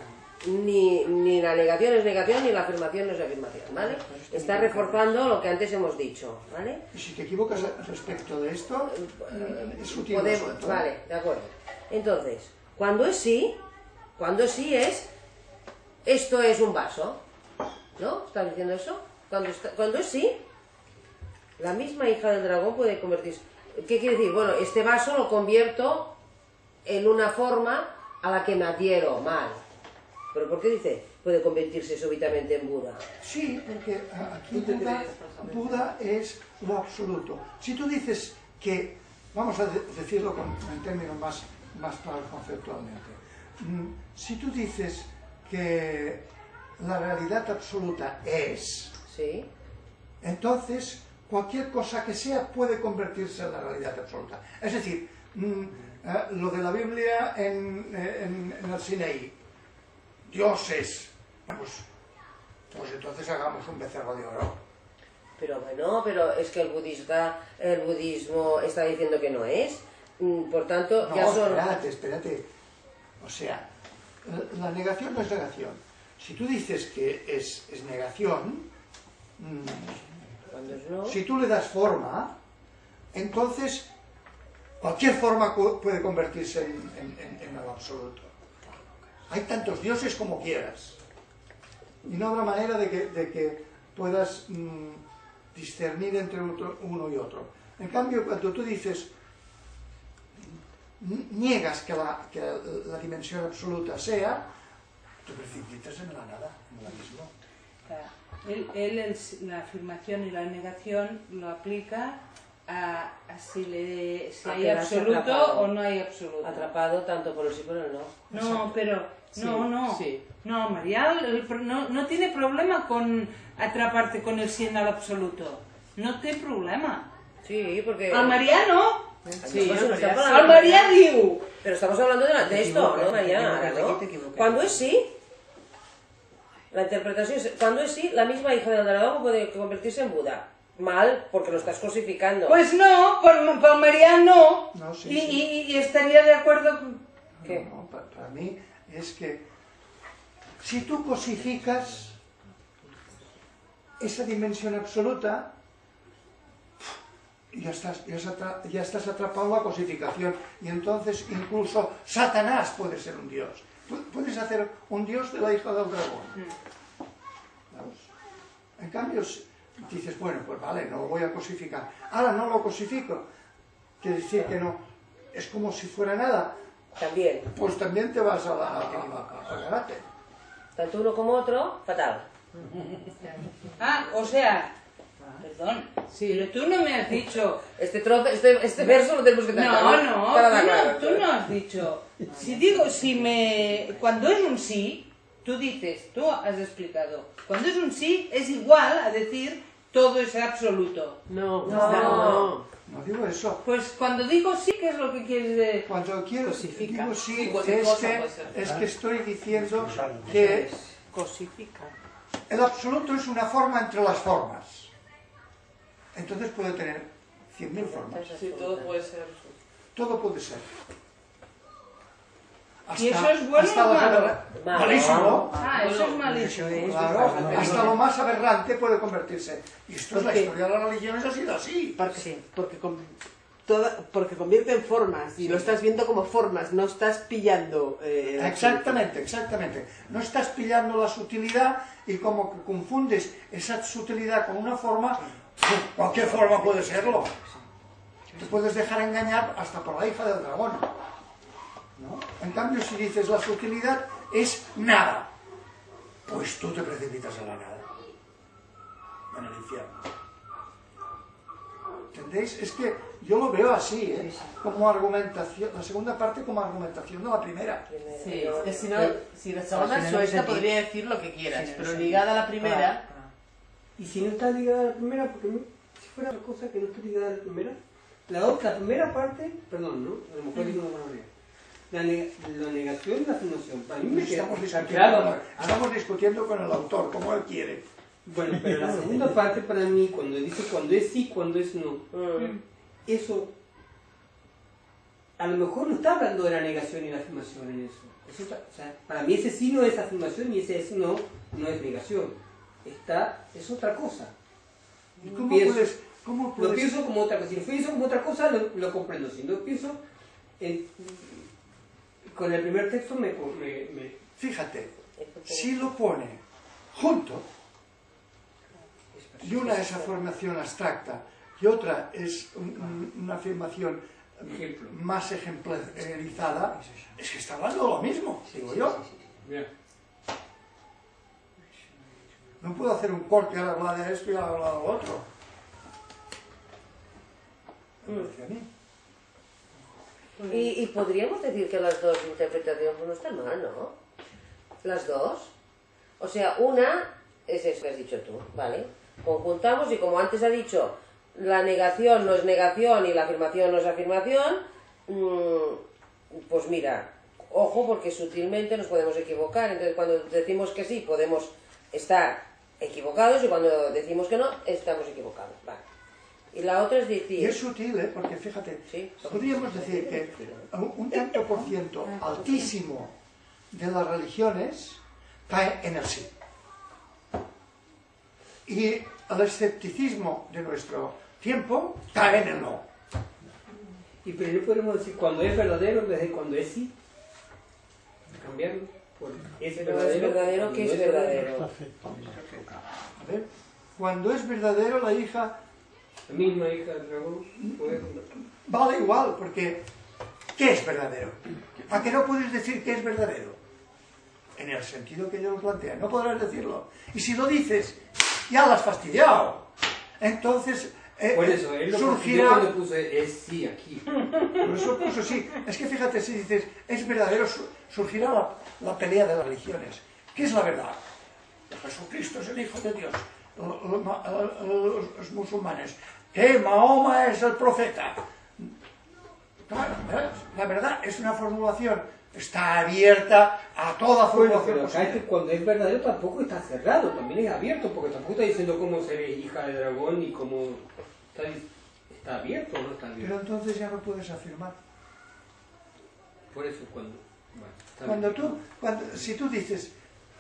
Ni, ni la negación es negación, ni la afirmación no es afirmación, ¿vale? Está reforzando lo que antes hemos dicho, ¿vale? Y si te equivocas respecto de esto, mm, es sutil. Podemos, ¿eh? vale, de acuerdo. Entonces, cuando es sí, cuando es sí es, esto es un vaso, ¿no? ¿Estás diciendo eso? Cuando, está- cuando es sí, la misma hija del dragón puede convertirse... ¿Qué quiere decir? Bueno, este vaso lo convierto en una forma a la que me adhiero mal. ¿Pero por qué dice puede convertirse súbitamente en Buda? Sí, porque a- aquí Buda. Buda es lo absoluto. Si tú dices que, vamos a de- decirlo con, en términos más, más claros conceptualmente, Mm, si tú dices que la realidad absoluta es, ¿Sí? entonces cualquier cosa que sea puede convertirse en la realidad absoluta. Es decir, mm, eh, lo de la Biblia en, eh, en- en el Sinaí, Dios es, pues, pues entonces hagamos un becerro de oro. Pero bueno, pero es que el budista, el budismo está diciendo que no es. Mm, Por tanto, No, ya son... espérate, espérate. O sea, la- negación no es negación. Si tú dices que es, es negación, mm. Si tú le das forma, entonces cualquier forma puede convertirse en, en, en- en algo absoluto. Hay tantos dioses como quieras. Y no habrá manera de que, de que puedas mm, discernir entre otro- uno y otro. En cambio, cuando tú dices, niegas que la, que la dimensión absoluta sea, te precipitas en la nada, en el abismo. Claro. Él, él el- la afirmación y la negación lo aplica a, a si, le, si A hay absoluto atrapado. o no hay absoluto. Atrapado tanto por el sí como por el no. No, pero no, no. sí. No, pro- no, no tiene problema con atraparte con el sí en el absoluto. No té problema. Sí, porque... Al María no. Sí, Al María diu. Pero estamos hablando de, la- de esto, ¿no, equivocas, ¿no? Cuando es sí, la interpretación es... Cuando es sí, la misma hija del dragón puede convertirse en Buda. Mal, porque lo estás cosificando. Pues no, por, por María no. No, sí, y, sí. y- y estaría de acuerdo. ¿Qué? No, no, pa- para, mí es que si tú cosificas esa dimensión absoluta, ya estás, ya, estás atra- ya estás atrapado en la cosificación y entonces incluso Satanás puede ser un dios. Pu- Puedes hacer un dios de la hija del dragón. ¿Vamos? En cambio, dices, bueno, pues vale, no lo voy a cosificar. Ahora no lo cosifico. Quiere decir que no. Es como si fuera nada. También. Pues también te vas a la, a-. Tanto uno como otro, fatal. Ah, o sea, Perdón, pero tú no me has dicho Este trozo, este, este verso lo tenemos que No, tratar. no, Para tú no, claro. tú no has dicho. Si digo, si me. Cuando es un sí, tú dices, tú has explicado. Cuando es un sí, es igual a decir todo es absoluto. No, No. no. No digo eso. Pues cuando digo sí, ¿qué es lo que quieres decir? Cuando quiero Cosifica. digo sí, Sí, es que, es que estoy diciendo que Cosifica. el absoluto es una forma entre las formas. Entonces puede tener 100.000 formas. Sí, todo puede ser. Todo puede ser. ¿Y eso es bueno hasta o malo? Malo. Malísimo. Ah, eso es malísimo. Claro, hasta lo más aberrante puede convertirse. Y esto es la Porque- historia de las religiones ha sido así. Porque, porque, con- toda- porque convierte en formas y lo estás viendo como formas, no estás pillando. eh, Exactamente, exactamente. No estás pillando la sutilidad y como que confundes esa sutilidad con una forma, cualquier forma puede serlo. Te puedes dejar engañar hasta por la hija del dragón. ¿no? En cambio, si dices la sutilidad es nada, pues tú te precipitas a la nada. En el infierno. ¿Entendéis? Es que yo lo veo así, ¿eh? como argumentación, la segunda parte como argumentación de la primera. Sí, es que si no, si la segunda suelta podría decir lo que quieras, pero ligada a la primera, Y si no está ligada a la primera, porque si fuera otra cosa que no está ligada a la primera, la otra, la primera parte, perdón, ¿no? A lo mejor digo una manera. La, ne- la negación y la afirmación. Para mí me Estamos discutiendo, claro. estamos discutiendo con el autor, como él quiere. Bueno, pero la segunda [laughs] parte para mí, cuando dice cuando es sí, cuando es no, Mm. eso a lo mejor no está hablando de la negación y la afirmación en eso. O sea, para mí ese sí no es afirmación y ese es no no es negación. Está, es otra cosa. ¿Y cómo Pienso- puedes, cómo Lo pienso como otra cosa. Si lo pienso como otra cosa, lo, lo comprendo. Si lo pienso en- con el primer texto, me, me, me- Fíjate, si lo pone junto, y una es afirmación abstracta y otra es un- un- una afirmación Ejemplo. más ejemplarizada, es que está hablando de lo mismo, digo yo. Mira. No puedo hacer un corte, ahora hablar de esto y ahora hablar de lo otro. A mí. Y, y podríamos decir que las dos interpretaciones no están mal, ¿no? Las dos. O sea, una es eso que has dicho tú, ¿vale? Conjuntamos y como antes ha dicho, la negación no es negación y la afirmación no es afirmación, mm, pues mira, ojo porque sutilmente nos podemos equivocar. Entonces cuando decimos que sí podemos estar equivocados y cuando decimos que no estamos equivocados. Vale. Y la otra es decir... Y es sutil, ¿eh? porque fíjate, Sí. podríamos decir que un un tanto por ciento altísimo de las religiones cae en el sí. Y el escepticismo de nuestro tiempo cae en el no. Y pero no podemos decir cuando es verdadero en vez de cuando es sí. Cambiarlo es verdadero. es verdadero, ¿qué es verdadero? A ver, Cuando es verdadero, la hija La misma hija del dragón puede vale igual, porque ¿qué es verdadero? ¿A qué no puedes decir qué es verdadero? En el sentido que ellos lo plantean, no podrás decirlo. Y si lo dices, ya lo has fastidiado. Entonces, eh, Por eso, él lo surgirá... puso es sí aquí. Por eso puso sí. Es que fíjate, si dices, es verdadero, su- surgirá la, la pelea de las religiones. ¿Qué es la verdad? Jesucristo es el Hijo de Dios. Los, los musulmanes. Que Mahoma es el profeta. Claro. La verdad es una formulación. Está abierta a toda Bueno, formulación pero acá es que cuando es verdadero tampoco está cerrado, también es abierto, porque tampoco está diciendo cómo ser hija del dragón ni cómo... Está, está abierto o no está abierto. Pero entonces ya no puedes afirmar. Por eso cuando... Bueno, Cuando bien. tú, cuando, si tú dices,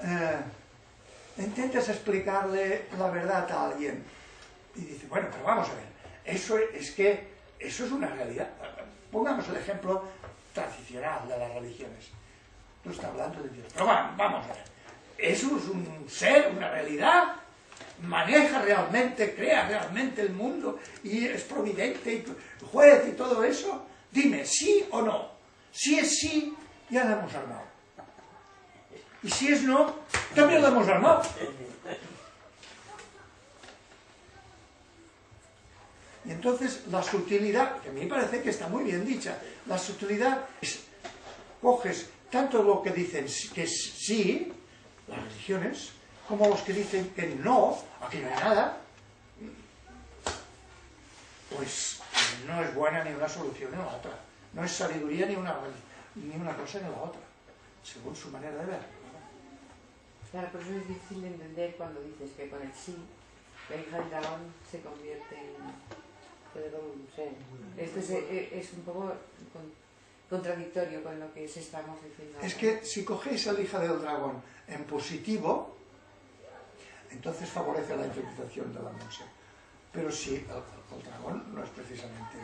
eh, intentas explicarle la verdad a alguien y dices, bueno, pero vamos a ver, eso es que, eso es una realidad. Pongamos el ejemplo tradicional de las religiones. Tú estás hablando de Dios, pero va- vamos a ver, eso es un ser, una realidad, maneja realmente, crea realmente el mundo y es providente y juez y todo eso. Dime, sí o no. Si es sí, ya lo hemos armado. Y si es no, también lo hemos armado. Entonces la sutilidad, que a mí me parece que está muy bien dicha, la sutilidad es, coges tanto lo que dicen que sí, las religiones, como los que dicen que no, aquí no hay nada, pues no es buena ni una solución ni la otra. No es sabiduría ni una, ni una cosa ni la otra, según su manera de ver. Claro, por eso es difícil de entender cuando dices que con el sí, la hija del dragón se convierte en... Pero, sí. Esto es, eh, es un poco con- contradictorio con lo que se estamos diciendo. Es que si cogéis a la hija del dragón en positivo, entonces favorece la interpretación de la Monse. Pero si el, el dragón no es precisamente...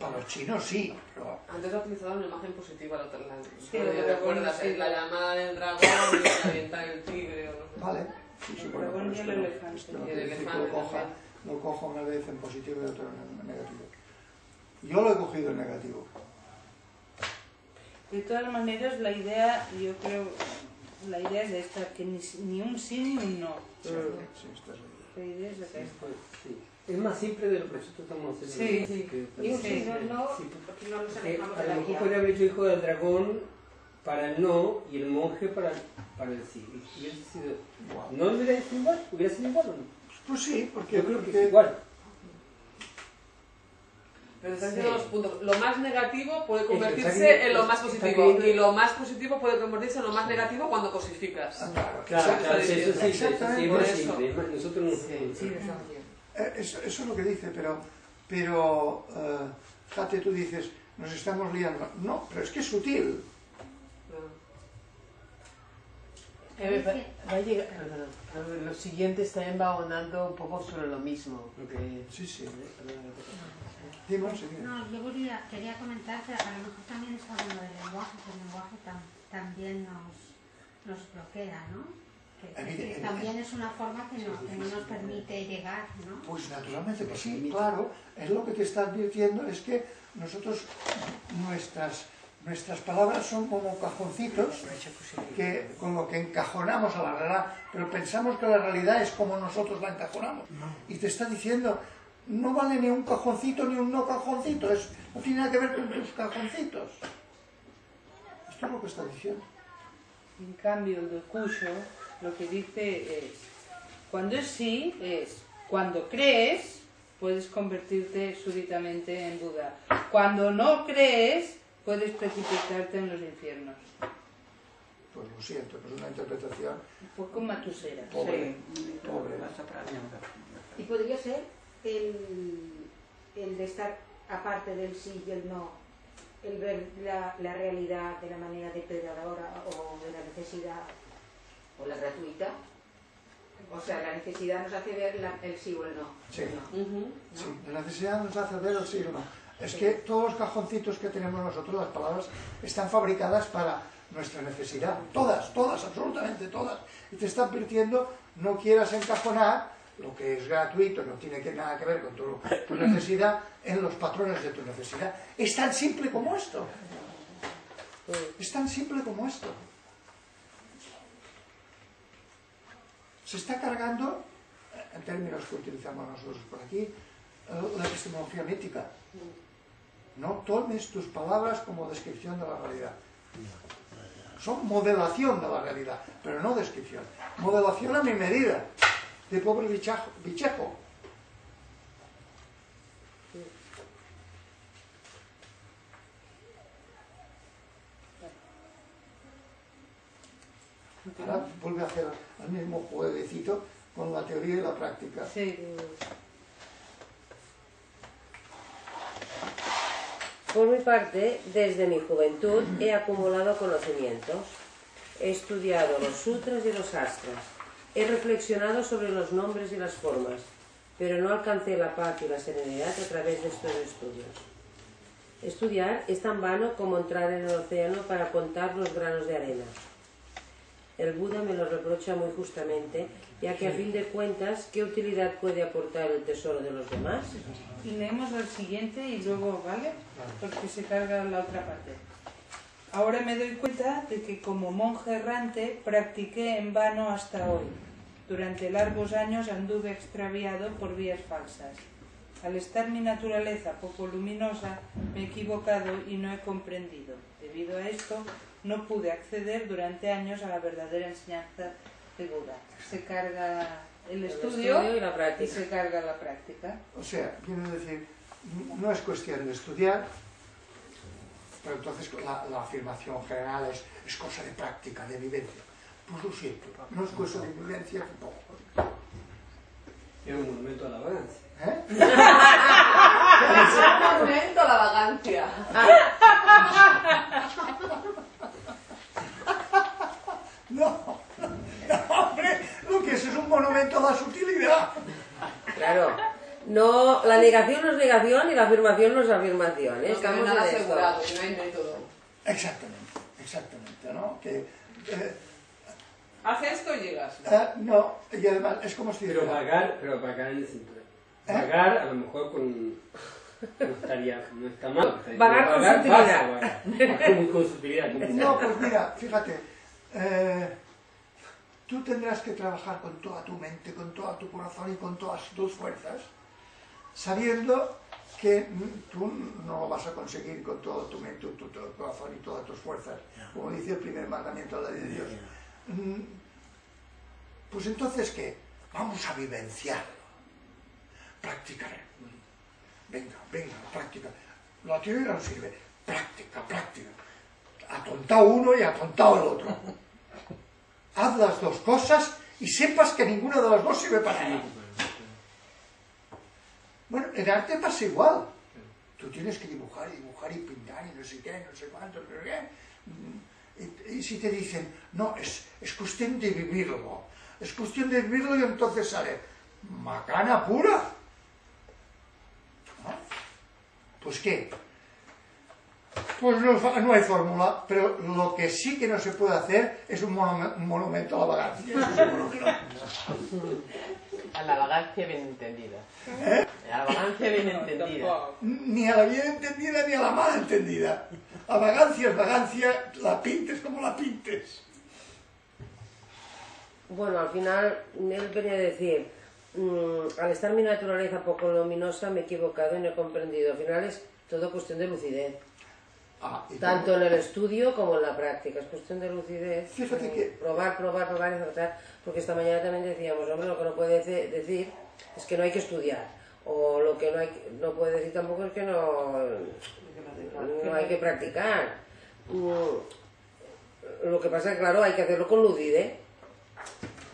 Para los chinos sí, pero Antes ha utilizado una imagen positiva, la otra, la, Sí, el me dragón, recuerdas, sí. la llamada del dragón y la avienta el tigre o no sé. vale. Sí, sí, El bueno, dragón y el esto no- elefante. Y el elefante lo coja una vez en positivo y otra en negativo. Yo lo he cogido en negativo. De todas maneras, la idea, yo creo, la idea es esta, que ni, ni un sí ni un no. Sí, sí, esta es la idea. La idea es esta. Sí. Es más simple de lo que nosotros estamos haciendo. Sí, sí. Que- Y un Sí, sí, no, no, Sí, porque no nos Eh, alejamos a de la lo mejor podría haber hecho hijo del dragón para el no y el monje para, para el sí. Y hubiese sido, Igual. ¿No hubiera sido igual? ¿Hubiera sido igual o no? Pues sí, porque, Yo creo que igual. Pero están Sí. los puntos. Lo más negativo puede convertirse en lo más positivo. Y lo más positivo puede convertirse en lo más negativo cuando cosificas. Ah, claro, Claro, sí, eso sí, sí, Exactamente. Por eso. Nosotros. Eh, Eso, eso es lo que dice, pero, pero eh, fíjate, tú dices, nos estamos liando. No, pero es que es sutil. Eh, va, va a llegar, también va ahondando un poco sobre lo mismo. Sí, sí. Enseguida. No, yo quería, quería comentar que a lo mejor también está hablando del lenguaje, que el lenguaje tam- también nos, nos bloquea, ¿no? Que, también es una forma que no, que no nos permite llegar, ¿no? Pues naturalmente que sí, claro. Es lo que te está advirtiendo, es que nosotros, nuestras, nuestras palabras son como cajoncitos que, con lo que encajonamos a la realidad, pero pensamos que la realidad es como nosotros la encajonamos. Y te está diciendo, no vale ni un cajoncito ni un no cajoncito, es, no tiene nada que ver con tus cajoncitos. Esto es lo que está diciendo. En cambio, el de Cuyo lo que dice es, cuando es sí, es cuando crees, puedes convertirte súbitamente en Buda. Cuando no crees, puedes precipitarte en los infiernos. Pues lo siento, pues una interpretación Un poco matusera. pobre, pobre. Y podría ser el, el de estar aparte del sí y el no, el ver la, la realidad de la manera depredadora o de la necesidad o la gratuita. O sea, la necesidad nos hace ver la- el sí o el no. Sí. Ujú. Sí, la necesidad nos hace ver el sí o no. Es que todos los cajoncitos que tenemos nosotros, las palabras, están fabricadas para nuestra necesidad. Todas, todas, absolutamente todas. Y te están advirtiendo, no quieras encajonar lo que es gratuito, no tiene que, nada que ver con tu, tu necesidad, en los patrones de tu necesidad. Es tan simple como esto. Es tan simple como esto. Se está cargando, en términos que utilizamos nosotros por aquí, la epistemología mítica. No tomes tus palabras como descripción de la realidad. Son modelación de la realidad, pero no descripción. Modelación a mi medida, de pobre bichajo, bichejo. Ahora vuelve a hacer el mismo jueguecito con la teoría y la práctica. Sí. Por mi parte, desde mi juventud he acumulado conocimientos. He estudiado los sutras y los astras. He reflexionado sobre los nombres y las formas, pero no alcancé la paz y la serenidad a través de estos estudios. Estudiar es tan vano como entrar en el océano para contar los granos de arena. El Buda me lo reprocha muy justamente, ya que a fin de cuentas, ¿qué utilidad puede aportar el tesoro de los demás? Y leemos el siguiente y luego, ¿vale? Porque se carga la otra parte. Ahora me doy cuenta de que como monje errante practiqué en vano hasta hoy. Durante largos años anduve extraviado por vías falsas. Al estar mi naturaleza poco luminosa, me he equivocado y no he comprendido. Debido a esto, no pude acceder durante años a la verdadera enseñanza de Buda. Se carga el, El estudio, estudio y la y se carga la práctica. O sea, quiero decir, no es cuestión de estudiar, pero entonces la, la afirmación general es, es cosa de práctica, de vivencia. Pues lo siento, no es cosa de vivencia tampoco. [laughs] Es un monumento a la vagancia. ¿Eh? Es un monumento a la vagancia. No, no, hombre, lo que es es un monumento a la sutilidad. Claro. No, la negación no es negación y la afirmación no es afirmación. ¿eh? No Estamos nada en asegurado, no hay método. Exactamente, exactamente, ¿no? Que, eh, Haz esto y llegas. ah, no, y además es como si Pero vagar, pero vagar en el sentido. ¿Eh? Vagar a lo mejor con... No estaría, no está mal. Vagar con vagar, sutilidad. vagar. Con, sutilidad. No, pues mira, fíjate, eh, tú tendrás que trabajar con toda tu mente, con todo tu corazón y con todas tus fuerzas, sabiendo que tú no lo vas a conseguir con todo tu mente, tu, tu corazón y todas tus fuerzas, como dice el primer mandamiento de Dios. Mm, Pues entonces, ¿qué? Vamos a vivenciarlo, practicaremos. Venga, venga, práctica. La teoría no sirve. Práctica, práctica. Atontado uno y atontado el otro. Haz las dos cosas y sepas que ninguna de las dos sirve para nada. Bueno, en arte pasa igual. Tú tienes que dibujar y dibujar y pintar y no sé qué, no sé cuánto, no sé qué. Y, y si te dicen, no, es, es cuestión de vivirlo. Es cuestión de vivirlo y entonces sale macana pura. ¿No? Pues qué, pues no, fa- no hay fórmula, pero lo que sí que no se puede hacer es un, monume- un monumento a la vagancia. Eso seguro que no. A la vagancia bien entendida. A la vagancia bien entendida. Ni a la bien entendida ni a la mal entendida. La vagancia es vagancia, la pintes como la pintes. Bueno, al final, él venía a decir, mm, al estar mi naturaleza poco luminosa me he equivocado y no he comprendido. Al final es todo cuestión de lucidez. Ah, Tanto en el estudio como en la práctica. Es cuestión de lucidez. Fíjate que- Probar, probar, probar acertar. Porque esta mañana también decíamos, hombre, lo que no puede decir es que no hay que estudiar. O lo que no, hay no puede decir tampoco es que no, no hay que practicar. Lo que pasa claro, hay que hacerlo con lucidez.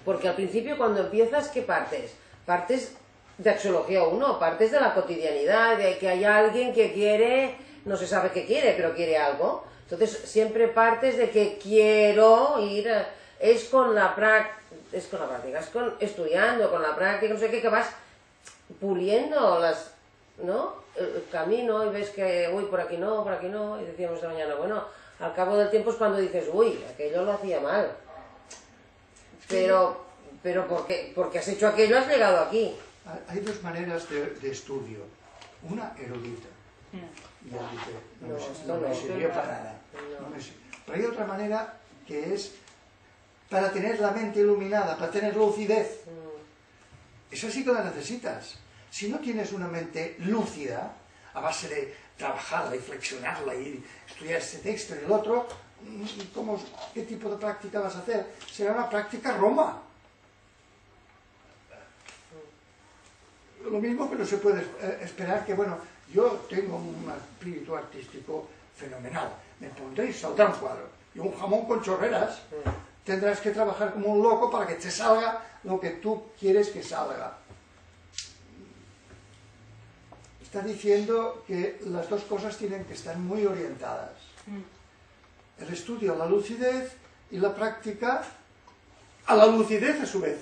Porque al principio cuando empiezas, ¿qué partes? Partes de axiología 1, partes de la cotidianidad, de que hay alguien que quiere, no se sabe qué quiere, pero quiere algo. Entonces siempre partes de que quiero ir, a- es con la práctica, es con la práctica, es con estudiando, con la práctica, no sé qué, que vas puliendo las, ¿no? El, el camino y ves que, uy, por aquí no, por aquí no, y decíamos esta mañana, bueno, al cabo del tiempo es cuando dices, uy, aquello lo hacía mal. Pero, pero porque, porque has hecho aquello, has llegado aquí. Hay dos maneras de, de estudio. Una erudita. Y él dice, no, No, me, no me sirvió para nada. No. Me Pero hay otra manera que es para tener la mente iluminada, para tener lucidez. Esa sí que la necesitas. Si no tienes una mente lúcida, a base de trabajarla y flexionarla y estudiar este texto y el otro, ¿y cómo, ¿qué tipo de práctica vas a hacer? Será una práctica Roma. Lo mismo que no se puede eh, esperar que, bueno, yo tengo un espíritu artístico fenomenal. Me pondré y saldrá un cuadro. Y un jamón con chorreras. Tendrás que trabajar como un loco para que te salga lo que tú quieres que salga. Está diciendo que las dos cosas tienen que estar muy orientadas. El estudio a la lucidez y la práctica a la lucidez a su vez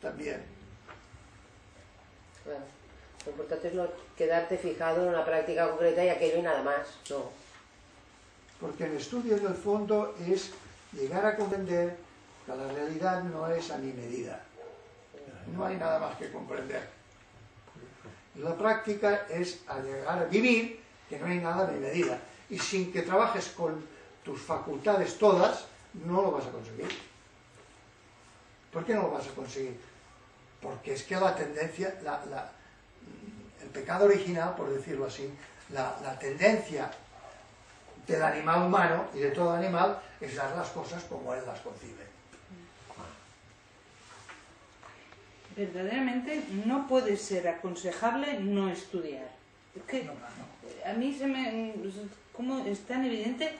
también. Claro. Lo importante es no quedarte fijado en una práctica concreta y aquello y nada más. No. Porque el estudio en el fondo es llegar a comprender que la realidad no es a mi medida. No hay nada más que comprender. La práctica es a llegar a vivir que no hay nada a mi medida. Y sin que trabajes con tus facultades todas, no lo vas a conseguir. ¿Por qué no lo vas a conseguir? Porque es que la tendencia, la- pecado pecado original, por decirlo así, la, la tendencia del animal humano y de todo animal es dar las cosas como él las concibe. verdaderamente no puede ser aconsejable no estudiar. Es que No, no. a mí se me... como es tan evidente,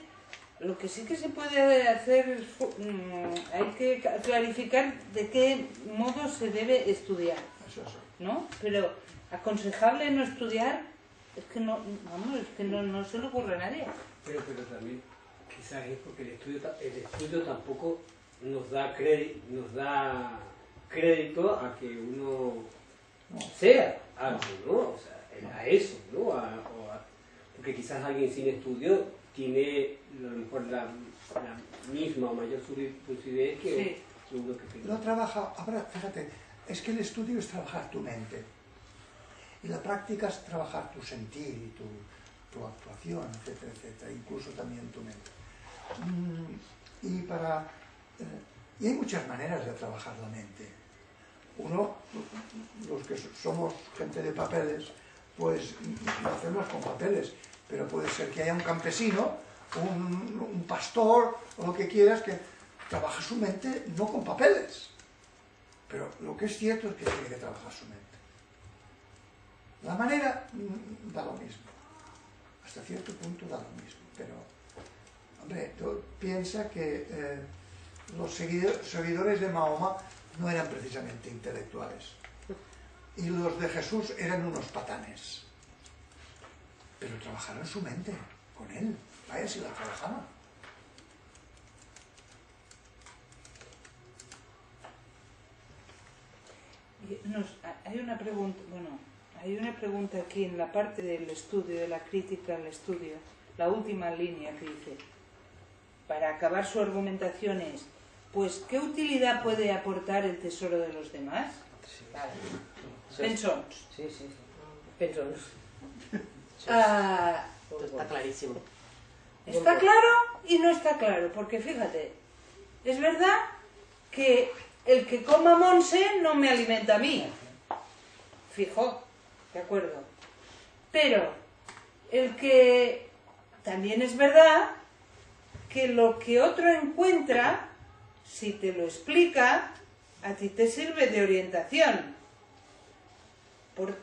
lo que sí que se puede hacer mm, hay que ca- clarificar de qué modo se debe estudiar. ¿no? Pero aconsejable no estudiar es que no, vamos, es que no, no se le ocurre a nadie. Pero, pero también quizás es porque el estudio, ta- el estudio tampoco nos da crédito, nos da crédito a que uno sea algo, ¿no? O sea, a eso, ¿no? A- o a- porque quizás alguien sin estudio tiene a lo mejor la, la misma o mayor lucidez que, Sí. que uno que tiene. Lo trabaja, ahora fíjate, es que el estudio es trabajar tu mente. Y la práctica es trabajar tu sentir y tu, tu actuación, etcétera, etcétera, incluso también tu mente. Mm, Y para eh, y hay muchas maneras de trabajar la mente. Uno, los que somos gente de papeles, pues lo hacemos con papeles, pero puede ser que haya un campesino, un, un pastor, o lo que quieras, que trabaja su mente no con papeles. Pero lo que es cierto es que tiene que trabajar su mente. La manera mm, da lo mismo. Hasta cierto punto da lo mismo. Pero, hombre, tú piensa que eh, los seguido- seguidores de Mahoma no eran precisamente intelectuales. Y los de Jesús eran unos patanes. Pero trabajaron su mente con él. Vaya si la trabajaban. Hay una pregunta, bueno, hay una pregunta aquí en la parte del estudio, de la crítica al estudio, la última línea que dice, para acabar su argumentación es, pues, ¿qué utilidad puede aportar el tesoro de los demás? Pensons. Sí, sí, sí. Pensons. Ah, Esto está clarísimo. Está claro y no está claro, porque fíjate, es verdad que el que coma Monse no me alimenta a mí. Fijo, de acuerdo. Pero el que también es verdad que lo que otro encuentra, si te lo explica, a ti te sirve de orientación. Por-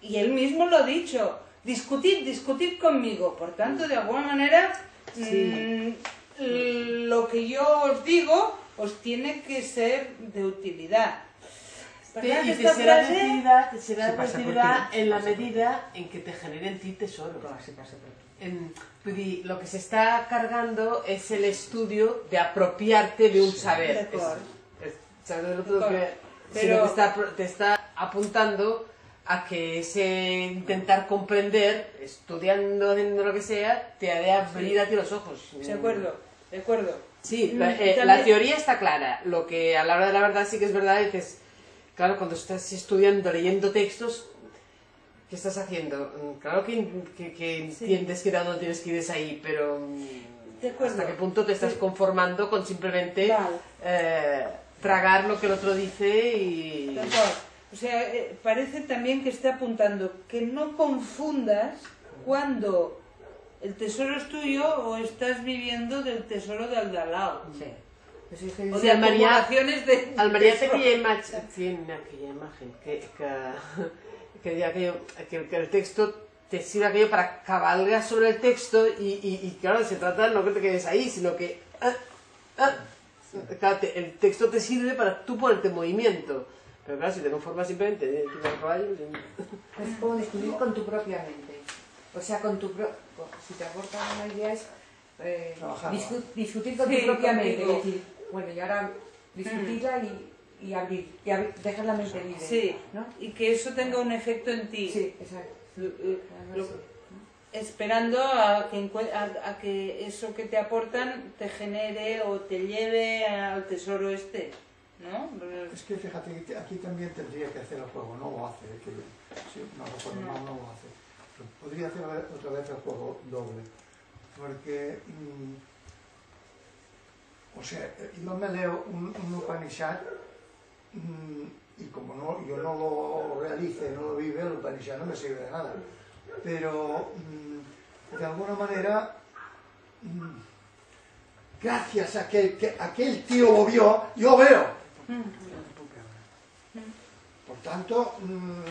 y él mismo lo ha dicho, discutid, discutid conmigo. Por tanto, de alguna manera, mm, lo que yo os digo os tiene que ser de utilidad. ¿Verdad y te será utilidad, te será aquí, en la medida en que te genere en ti tesoro. En- lo que se está cargando es el estudio de apropiarte de un saber. Es- es- ¿sabes lo que- Pero- te, está, te está apuntando a que ese intentar comprender, estudiando, haciendo lo que sea, te ha de abrir a ti los ojos. De acuerdo, de acuerdo. Sí, Mm, la, eh, la teoría está clara. Lo que a la hora de la verdad sí que es verdad, dices, claro, cuando estás estudiando, leyendo textos, ¿qué estás haciendo? Mm, Claro que, que, que entiendes que dónde tienes que ir es ahí, pero mm, De. ¿hasta qué punto te estás Sí. conformando con simplemente Vale. eh, tragar lo que el otro dice y... O sea, eh, parece también que está apuntando que no confundas cuando el tesoro es tuyo o estás viviendo del tesoro del de al lado. Sí. Pues és que O Sí, de el María- acumulaciones de Al María té aquella imatge, sí, aquella imagen, que, que, [laughs] que, que, que el texto te sirve aquello para cabalgar sobre el texto y, y, y, claro, se trata no que te quedes ahí, sino que ah, ah, claro, te- el texto te sirve para tú ponerte en movimiento. Pero claro, si te conformas simplemente de tu caballo, Pues como descubrir con tu propia mente. O sea, con tu pro- si te aporta una idea es eh, discu- discutir con Sí, tu propia mente. Es decir, bueno, y ahora discutirla y, y abrir, y dejar la mente libre. Sí, ¿no? y que eso tenga un efecto en ti. Sí, exacto. Lo- lo- así. esperando a que, a, a que eso que te aportan te genere o te lleve al tesoro este, ¿no? Es que fíjate, aquí también tendría que hacer el juego, no lo hace, que, sí, no No. mal, no lo hace. Podría hacer otra vez el juego doble, porque, mm, o sea, yo me leo un, un Upanishad mm, y como no, yo no lo realice, no lo vive, el Upanishad no me sirve de nada. Pero mm, de alguna manera, mm, gracias a que, que aquel tío lo vio, yo veo. Por tanto, mm,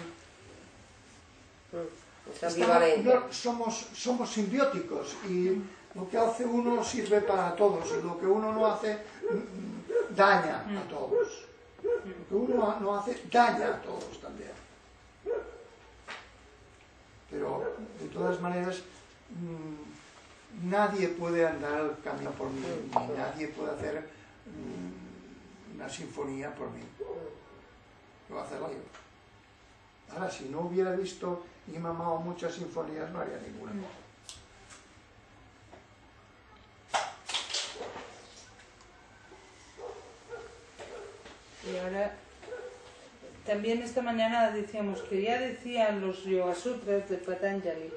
Es estamos- ambivalente. no, somos, somos simbióticos y lo que hace uno sirve para todos y lo que uno no hace mm, daña a todos. Lo que uno no hace daña a todos también. Pero de todas maneras, mm, nadie puede andar el camino por mí, ni nadie puede hacer mm, una sinfonía por mí. Lo va a hacerla yo. Ahora, si no hubiera visto y mamado muchas sinfonías, no haría ninguna. Y ahora, también esta mañana decíamos que ya decían los Yoga Sutras de Patanjali,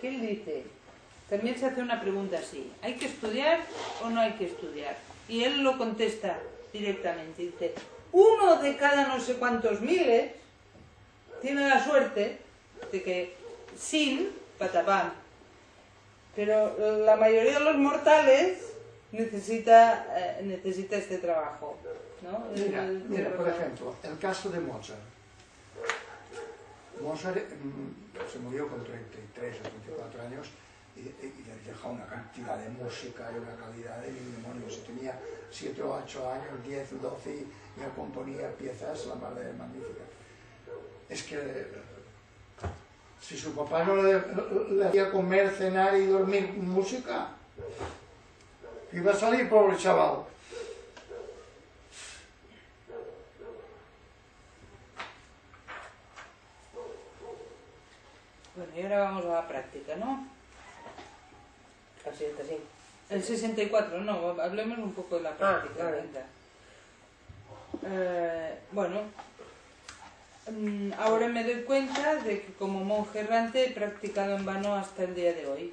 que él dice, también se hace una pregunta así, ¿hay que estudiar o no hay que estudiar? Y él lo contesta directamente, dice, uno de cada no sé cuántos miles tiene la suerte de que sin patapam. Pero la mayoría de los mortales necesita, eh, necesita este trabajo. ¿No? Mira, El- mira, por ejemplo, el caso de Mozart. Mozart mm, se murió con 33 o 34 años y, y le dejó una cantidad de música y una calidad de demonios. Si tenía 7 o 8 años, 10 o 12 y ya componía piezas la más de magníficas. Es que si su papá no le, le hacía comer, cenar y dormir música, iba a salir pobre chaval. Bueno, y ahora vamos a la práctica, ¿no? Así es, así. El 64, no, hablemos un poco de la práctica. vale. venga. Eh, bueno, mm, ahora me doy cuenta de que como monje errante he practicado en vano hasta el día de hoy.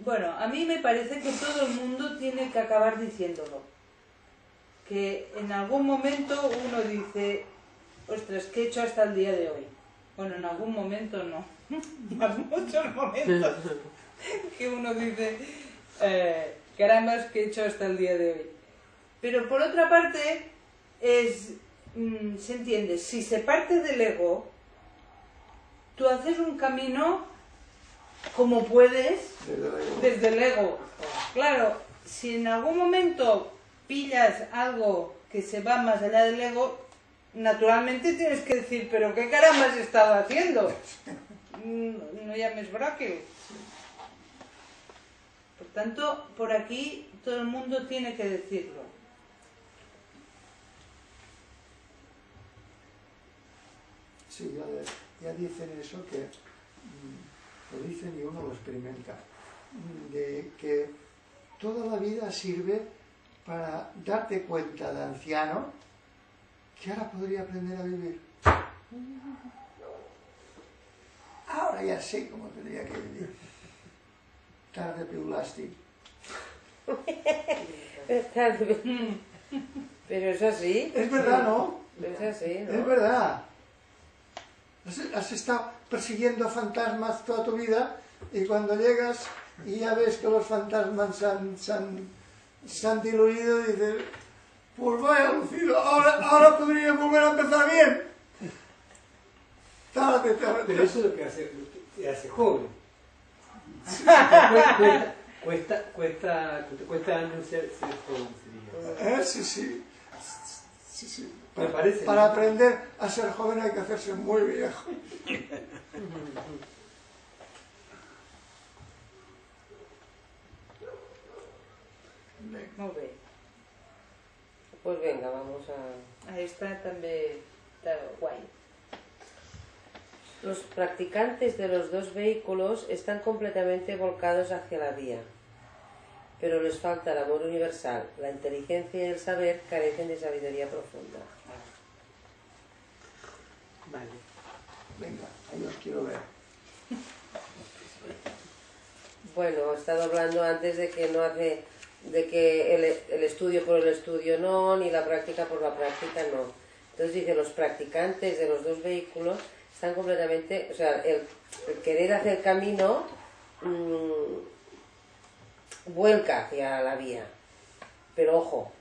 Bueno, a mí me parece que todo el mundo tiene que acabar diciéndolo. Que en algún momento uno dice, ostras, ¿qué he hecho hasta el día de hoy? Bueno, en algún momento no. [laughs] Más muchos momentos que uno dice, eh, caramba, ¿qué he hecho hasta el día de hoy? Pero por otra parte, es, mm, se entiende, si se parte del ego, tú haces un camino como puedes desde el ego. Claro, si en algún momento pillas algo que se va más allá del ego, naturalmente tienes que decir, pero ¿qué caramba has estado haciendo? Mm, No llames braque. Por tanto, por aquí todo el mundo tiene que decirlo. Sí, ya, ya dicen eso que mm, lo dicen y uno lo experimenta, mm, de que toda la vida sirve para darte cuenta de anciano que ahora podría aprender a vivir. Ahora ya sé cómo tendría que vivir. Tarde piulasti. Pero es así. Es verdad, ¿no? Es así, ¿no? Es verdad. Has, has estado persiguiendo fantasmas toda tu vida y cuando llegas y ya ves que los fantasmas se han, se han, se han diluido y dices, pues vaya lucido, ahora, ahora podría volver a empezar bien. Tarde. Pero eso es lo que hace, te hace joven. Cuesta, cuesta, cuesta, cuesta años ser, joven, sería. Eh, Sí, sí. Sí, sí. Para, parece. para aprender a ser joven hay que hacerse muy viejo. Pues venga, vamos a... Ahí està també està guai. Los practicantes de los dos vehículos están completamente volcados hacia la vía, pero les falta el amor universal, la inteligencia y el saber carecen de sabiduría profunda. Vale. Venga, ahí os quiero ver. Bueno, he estado hablando antes de que no hace de que el, el estudio por el estudio no, ni la práctica por la práctica no. Entonces dice, los practicantes de los dos vehículos están completamente, o sea, el, el querer hacer camino mm, vuelca hacia la vía. Pero ojo,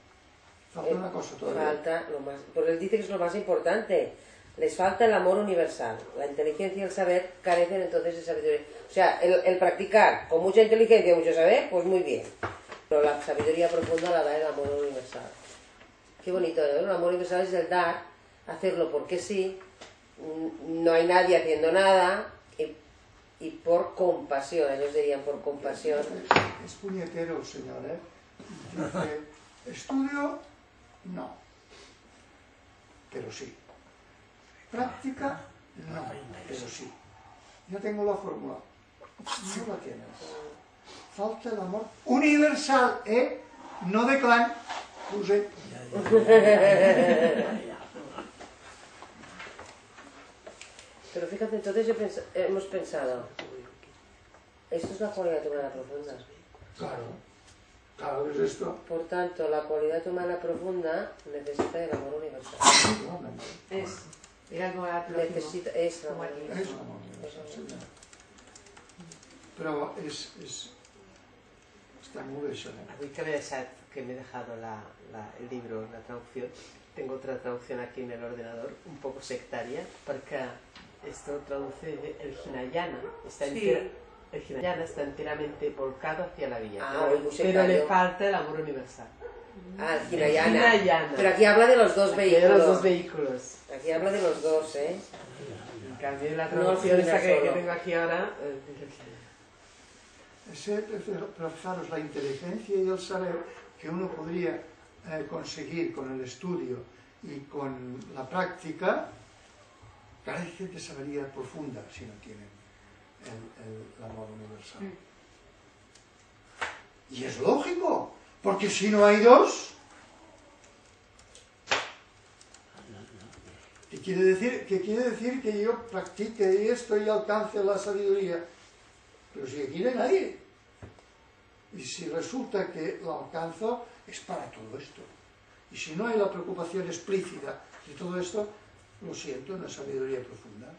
Falta una cosa todavía. falta lo más, porque él dice que es lo más importante. Les falta el amor universal. La inteligencia y el saber carecen entonces de sabiduría. O sea, el, el practicar con mucha inteligencia y mucho saber, pues muy bien. Pero la sabiduría profunda la da el amor universal. Qué bonito, ¿no? El amor universal es el dar, hacerlo porque sí, no hay nadie haciendo nada y, por compasión, ellos dirían por compasión. Es puñetero, señor, ¿eh? Estudio, no. Pero sí. Práctica, no. Pero sí. Yo tengo la fórmula. No la tienes. Falta el amor universal, ¿eh? No de clan. Puse. [laughs] Pero fíjate, entonces he pens- hemos pensado, esto es la cualidad humana profunda. Claro. Claro, es esto. Por tanto, la cualidad humana profunda necesita el amor universal. Es ir al moral próximo. Necesita. Es el amor universal, señor. Pero es, es... Molt bé, això, eh? Avui que que m'he dejado la, la- el libro, la traducción, tengo otra traducción aquí en el ordenador, un poco sectaria, porque esto traduce el Hinayana. Está Sí. entera- el Hinayana está enteramente volcado hacia la vía, Ah, pero, muy pero le falta el amor universal. Ah, el Hinayana. Hinayana. Pero aquí habla de los dos Aquí hay de vehículos. los dos vehículos. Aquí habla de los dos, ¿eh? En cambio, la No, traducción esta que, que tengo aquí ahora... eh, Pero fijaros, la inteligencia y el saber que uno podría eh, conseguir con el estudio y con la práctica, carece de sabiduría profunda si no tienen el, el- el amor universal. Y es lógico, porque si no hay dos, ¿qué quiere decir? ¿Qué quiere decir que yo practique esto y alcance la sabiduría? Pero si aquí no hay nadie. Y si resulta que lo alcanzo, es para todo esto. Y si no hay la preocupación explícita de todo esto, lo siento, es sabiduría profunda.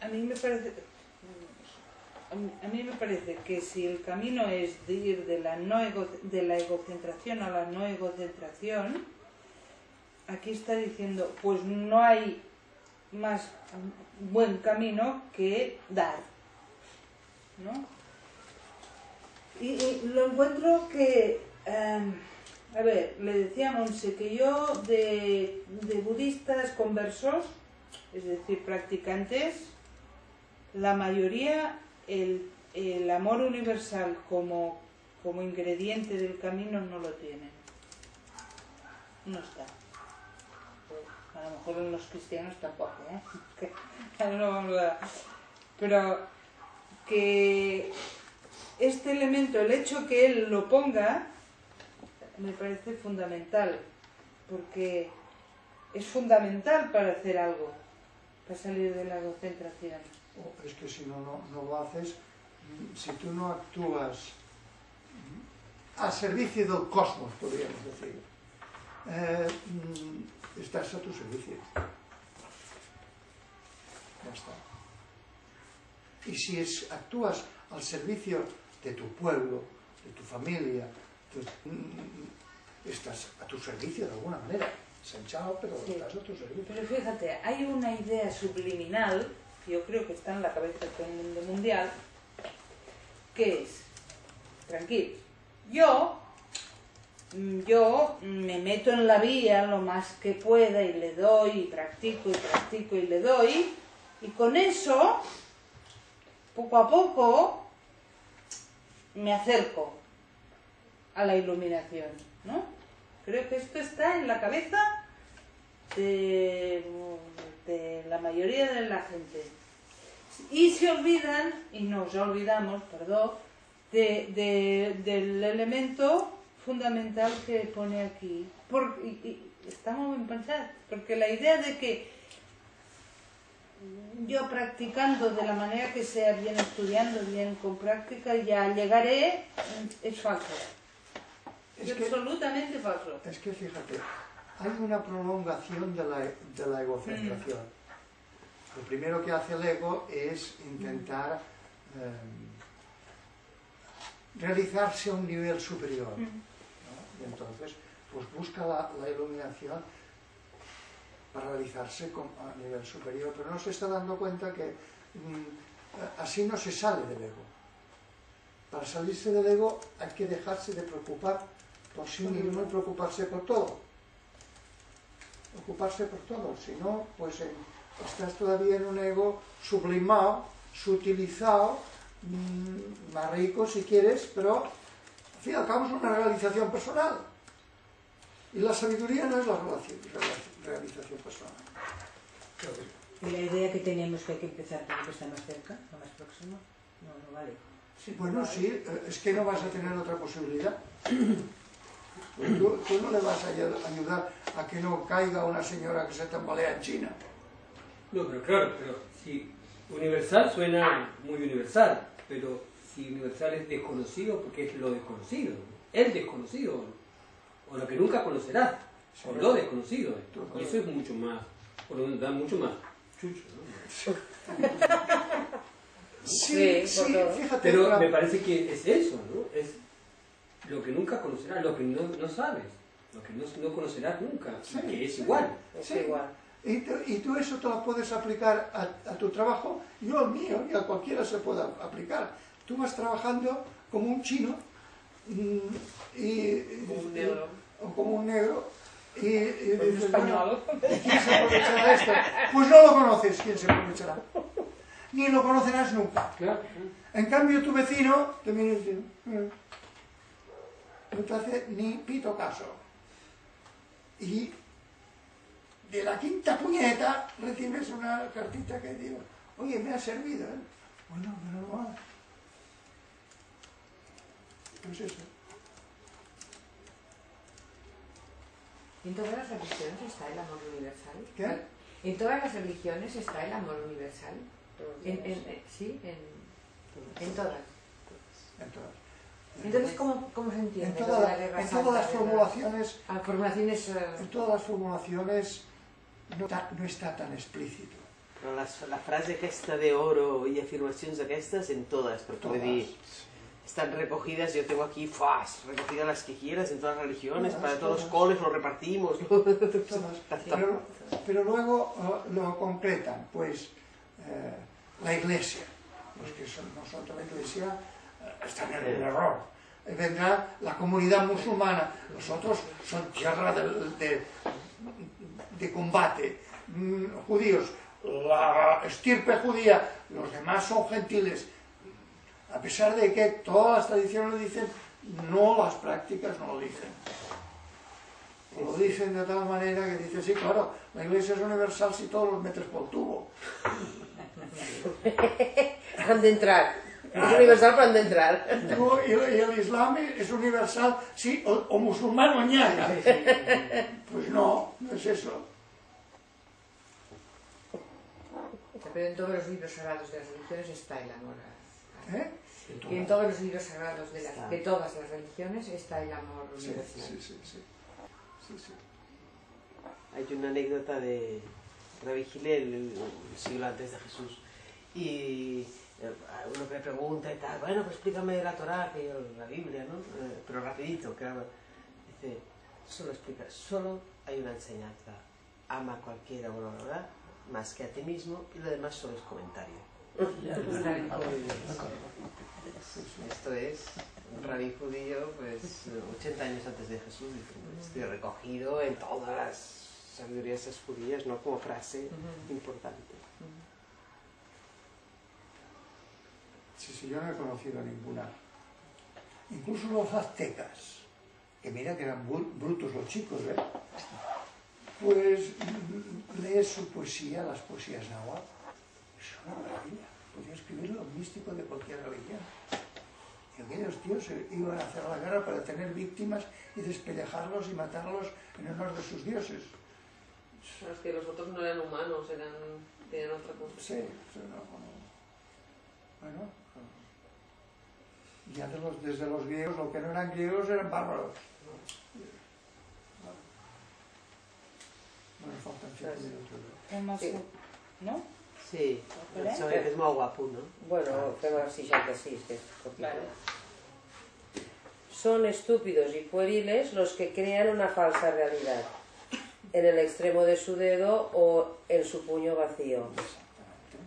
A mí me parece a mí me parece que si el camino es de ir de la no ego- de la egocentración a la no egocentración, aquí está diciendo, pues no hay más buen camino que dar. ¿No? Y, lo encuentro que, em, a ver, le decía a Monse que yo de, de budistas conversos, es decir, practicantes, la mayoría el, el amor universal como, como ingrediente del camino no lo tienen. No está. A lo mejor los cristianos tampoco, ¿eh? [laughs] No vamos a- Pero que este elemento, el hecho que él lo ponga, me parece fundamental, porque es fundamental para hacer algo, para salir de la egocentración. O es que si no, no, lo haces, si tú no actúas a servicio del cosmos, podríamos decir, eh, estás a tu servicio. Ya está. Y si es, actúas al servicio de tu pueblo, de tu familia, mm, estás a tu servicio de alguna manera. Sanchao, pero Sí. estás a tu servicio. Pero fíjate, hay una idea subliminal, que yo creo que está en la cabeza de todo el mundo mundial, que es, tranquilo, yo, yo me meto en la vía lo más que pueda y le doy y practico y practico y le doy, y con eso, poco a poco, me acerco a la iluminación, ¿no? Creo que esto está en la cabeza de, la mayoría de la gente. Y se olvidan, y nos olvidamos, perdón, de- del elemento fundamental que pone aquí. Por, y, y estamos en pensar, porque la idea de que yo practicando de la manera que sea, bien estudiando, bien con práctica, ya llegaré, es falso. Es, Es que- absolutamente falso. Es que fíjate, hay una prolongación de la, de la egocentración. Lo primero que hace el ego es intentar eh, realizarse a un nivel superior. ¿no? Y entonces, pues busca la, iluminación para realizarse con- a nivel superior, pero no se está dando cuenta que mm, así no se sale del ego. Para salirse del ego hay que dejarse de preocupar por sí mismo y preocuparse por todo. Ocuparse por todo, si no, pues eh, estás todavía en un ego sublimado, sutilizado, mm, más rico si quieres, pero fin y al cabo es una realización personal. Y la sabiduría no es la realización personal. Y la idea que tenemos que hay que empezar por lo que está más cerca, lo más próximo, no, no vale. Bueno, sí, eh, es que no vas a tener otra posibilidad. Pues tú, tú no le vas a ayu- ayudar a que no caiga una señora que se tambalea en China. No, pero claro, pero si universal suena muy universal, pero si universal es desconocido, porque es lo desconocido, el desconocido, o lo que nunca conocerás, o lo desconocido, y eso es mucho más, o lo da mucho más chucho, ¿no? [laughs] Sí, Sí, por fíjate. Pero me parece que es eso, ¿no? Es lo que nunca conocerás, lo que no, no sabes, lo que no, no conocerás nunca, Sí, que es sí. igual. Es Sí. igual. Y tú, y tú eso te lo puedes aplicar a, a tu trabajo, yo al mío, y a cualquiera se puede aplicar. Tú vas trabajando como un chino mm, y, Como un y- negro. o como un negro y, y Pues dices, español. bueno, ¿quién se aprovechará de esto? Pues no lo conoces, ¿quién se aprovechará? Ni lo conocerás nunca. Claro. En cambio, tu vecino te mira y dice, "Mm". no te hace ni pito caso. Y de la quinta puñeta recibes una cartita que digo, oye, me ha servido, ¿eh? Bueno, menos Pues eso. En todas las religiones está el amor universal. ¿Qué? En todas las religiones está el amor universal. En, en- en- sí, en, en todas. Entonces, Entonces, ¿cómo, cómo se entiende? en, toda- la guerra en todas las la- formulaciones, Ah, formulaciones... eh, en todas las formulaciones no, ta- no está tan explícito. Però les, la frase aquesta de oro i afirmacions d'aquestes en todas, perquè vull dir, están recogidas, yo tengo aquí, ¡fas! recogidas las que quieras en todas las religiones, para todos los coles lo repartimos. [laughs] Pero, pero luego eh, lo concretan, pues eh, la iglesia, los que son, no son de la iglesia eh, están en el error. Vendrá la comunidad musulmana, los otros son tierra de, de combate, Mm, judíos, la estirpe judía, los demás son gentiles. A pesar de que todas las tradiciones lo dicen, no las prácticas no lo dicen. Lo dicen de tal manera que dice, sí, claro, la iglesia es universal si todos los metes por tubo. [laughs] Han de entrar. Es universal, pero han de entrar. Y, el, y el Islam es universal si o, o musulmán o ñaña. [laughs] Pues no, no es eso. Pero en todos los libros sagrados de las religiones está el amor. a- ¿Eh? Y en todos los libros sagrados de, las- de todas las religiones está el amor Sí, universal. sí, sí, sí. Sí, sí. Hay una anécdota de Rabbi Hillel, el siglo antes de Jesús, y eh, uno que le pregunta y tal, bueno, pues explícame la Torah, que yo, la Biblia, ¿no? Eh, pero rapidito, claro. Dice, solo explica, solo hay una enseñanza, ama a cualquiera, la verdad, más que a ti mismo, y lo demás solo es comentario. [laughs] Esto es un rabí judío, pues 80 años antes de Jesús, estoy recogido en todas las sabidurías judías, ¿no? Como frase importante. Sí, sí, yo no he conocido ninguna. Incluso los aztecas, que mira que eran bru- brutos los chicos, ¿eh? Pues mm, lees su poesía, las poesías náhuatl, es una maravilla. Podía escribir lo místico de cualquier religión. Y aquellos tíos iban a hacer la guerra para tener víctimas y despellejarlos y matarlos en honor de sus dioses. Es que los otros no eran humanos, eran, tenían otra cosa. Sí, sí, no, no. Bueno, ya de los, desde los griegos, lo que no eran griegos eran bárbaros. Bueno, falta el Claro. de otro. Un más Sí. un- ¿No? Sí, Vale. eso es más guapo, ¿no? Bueno, fem el 66, que es cortito. Vale. Son estúpidos y pueriles los que crean una falsa realidad en el extremo de su dedo o en su puño vacío.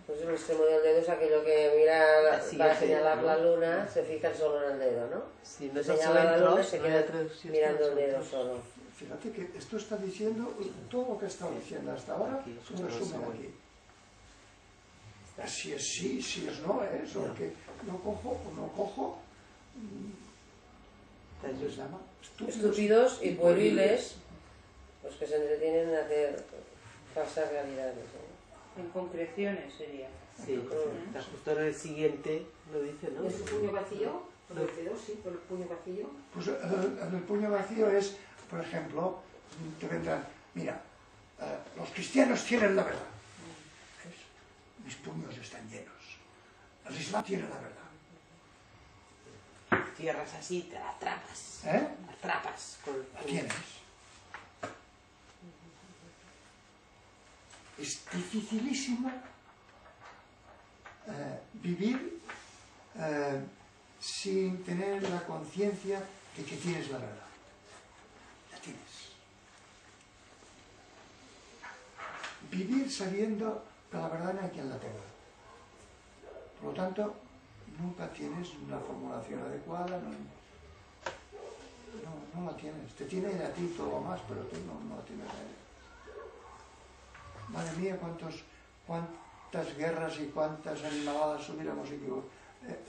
Pues el extremo del dedo es aquello que mira, la- Así va a es, señalar ¿no? la luna, se fijan solo en el dedo, ¿no? Si no es Señala la luna y se queda mirando el dedo solo. Fíjate que esto está diciendo, todo lo que ha estado diciendo hasta ahora, resumen eso, aquí. Si es sí, si es no, ¿eh? eso que no cojo o no cojo, ¿cómo se llama? Estúpidos y pueriles los que se entretienen en hacer falsas realidades. ¿no? En concreciones sería. Sí, está justo en el siguiente lo dice, ¿no? ¿Es el puño vacío? Por el dedo, sí, por el puño vacío. Pues el, el puño vacío es, por ejemplo, te vendrán, mira, eh, los cristianos tienen la verdad. Mis puños están llenos. El Islam tiene la verdad. Cierras así, te la atrapas. ¿Eh? La atrapas. Con, La tienes. Es dificilísimo eh, vivir eh, sin tener la conciencia de que tienes la verdad. La tienes. Vivir sabiendo que la verdad no hay quien la tenga. Por lo tanto, nunca tienes una formulación adecuada, no, no, no la tienes. Te tiene a ti todo más, pero tú no, no la tienes a él. Madre mía, cuántos, cuántas guerras y cuántas animaladas hubiéramos eh, eh,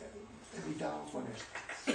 evitado con esto.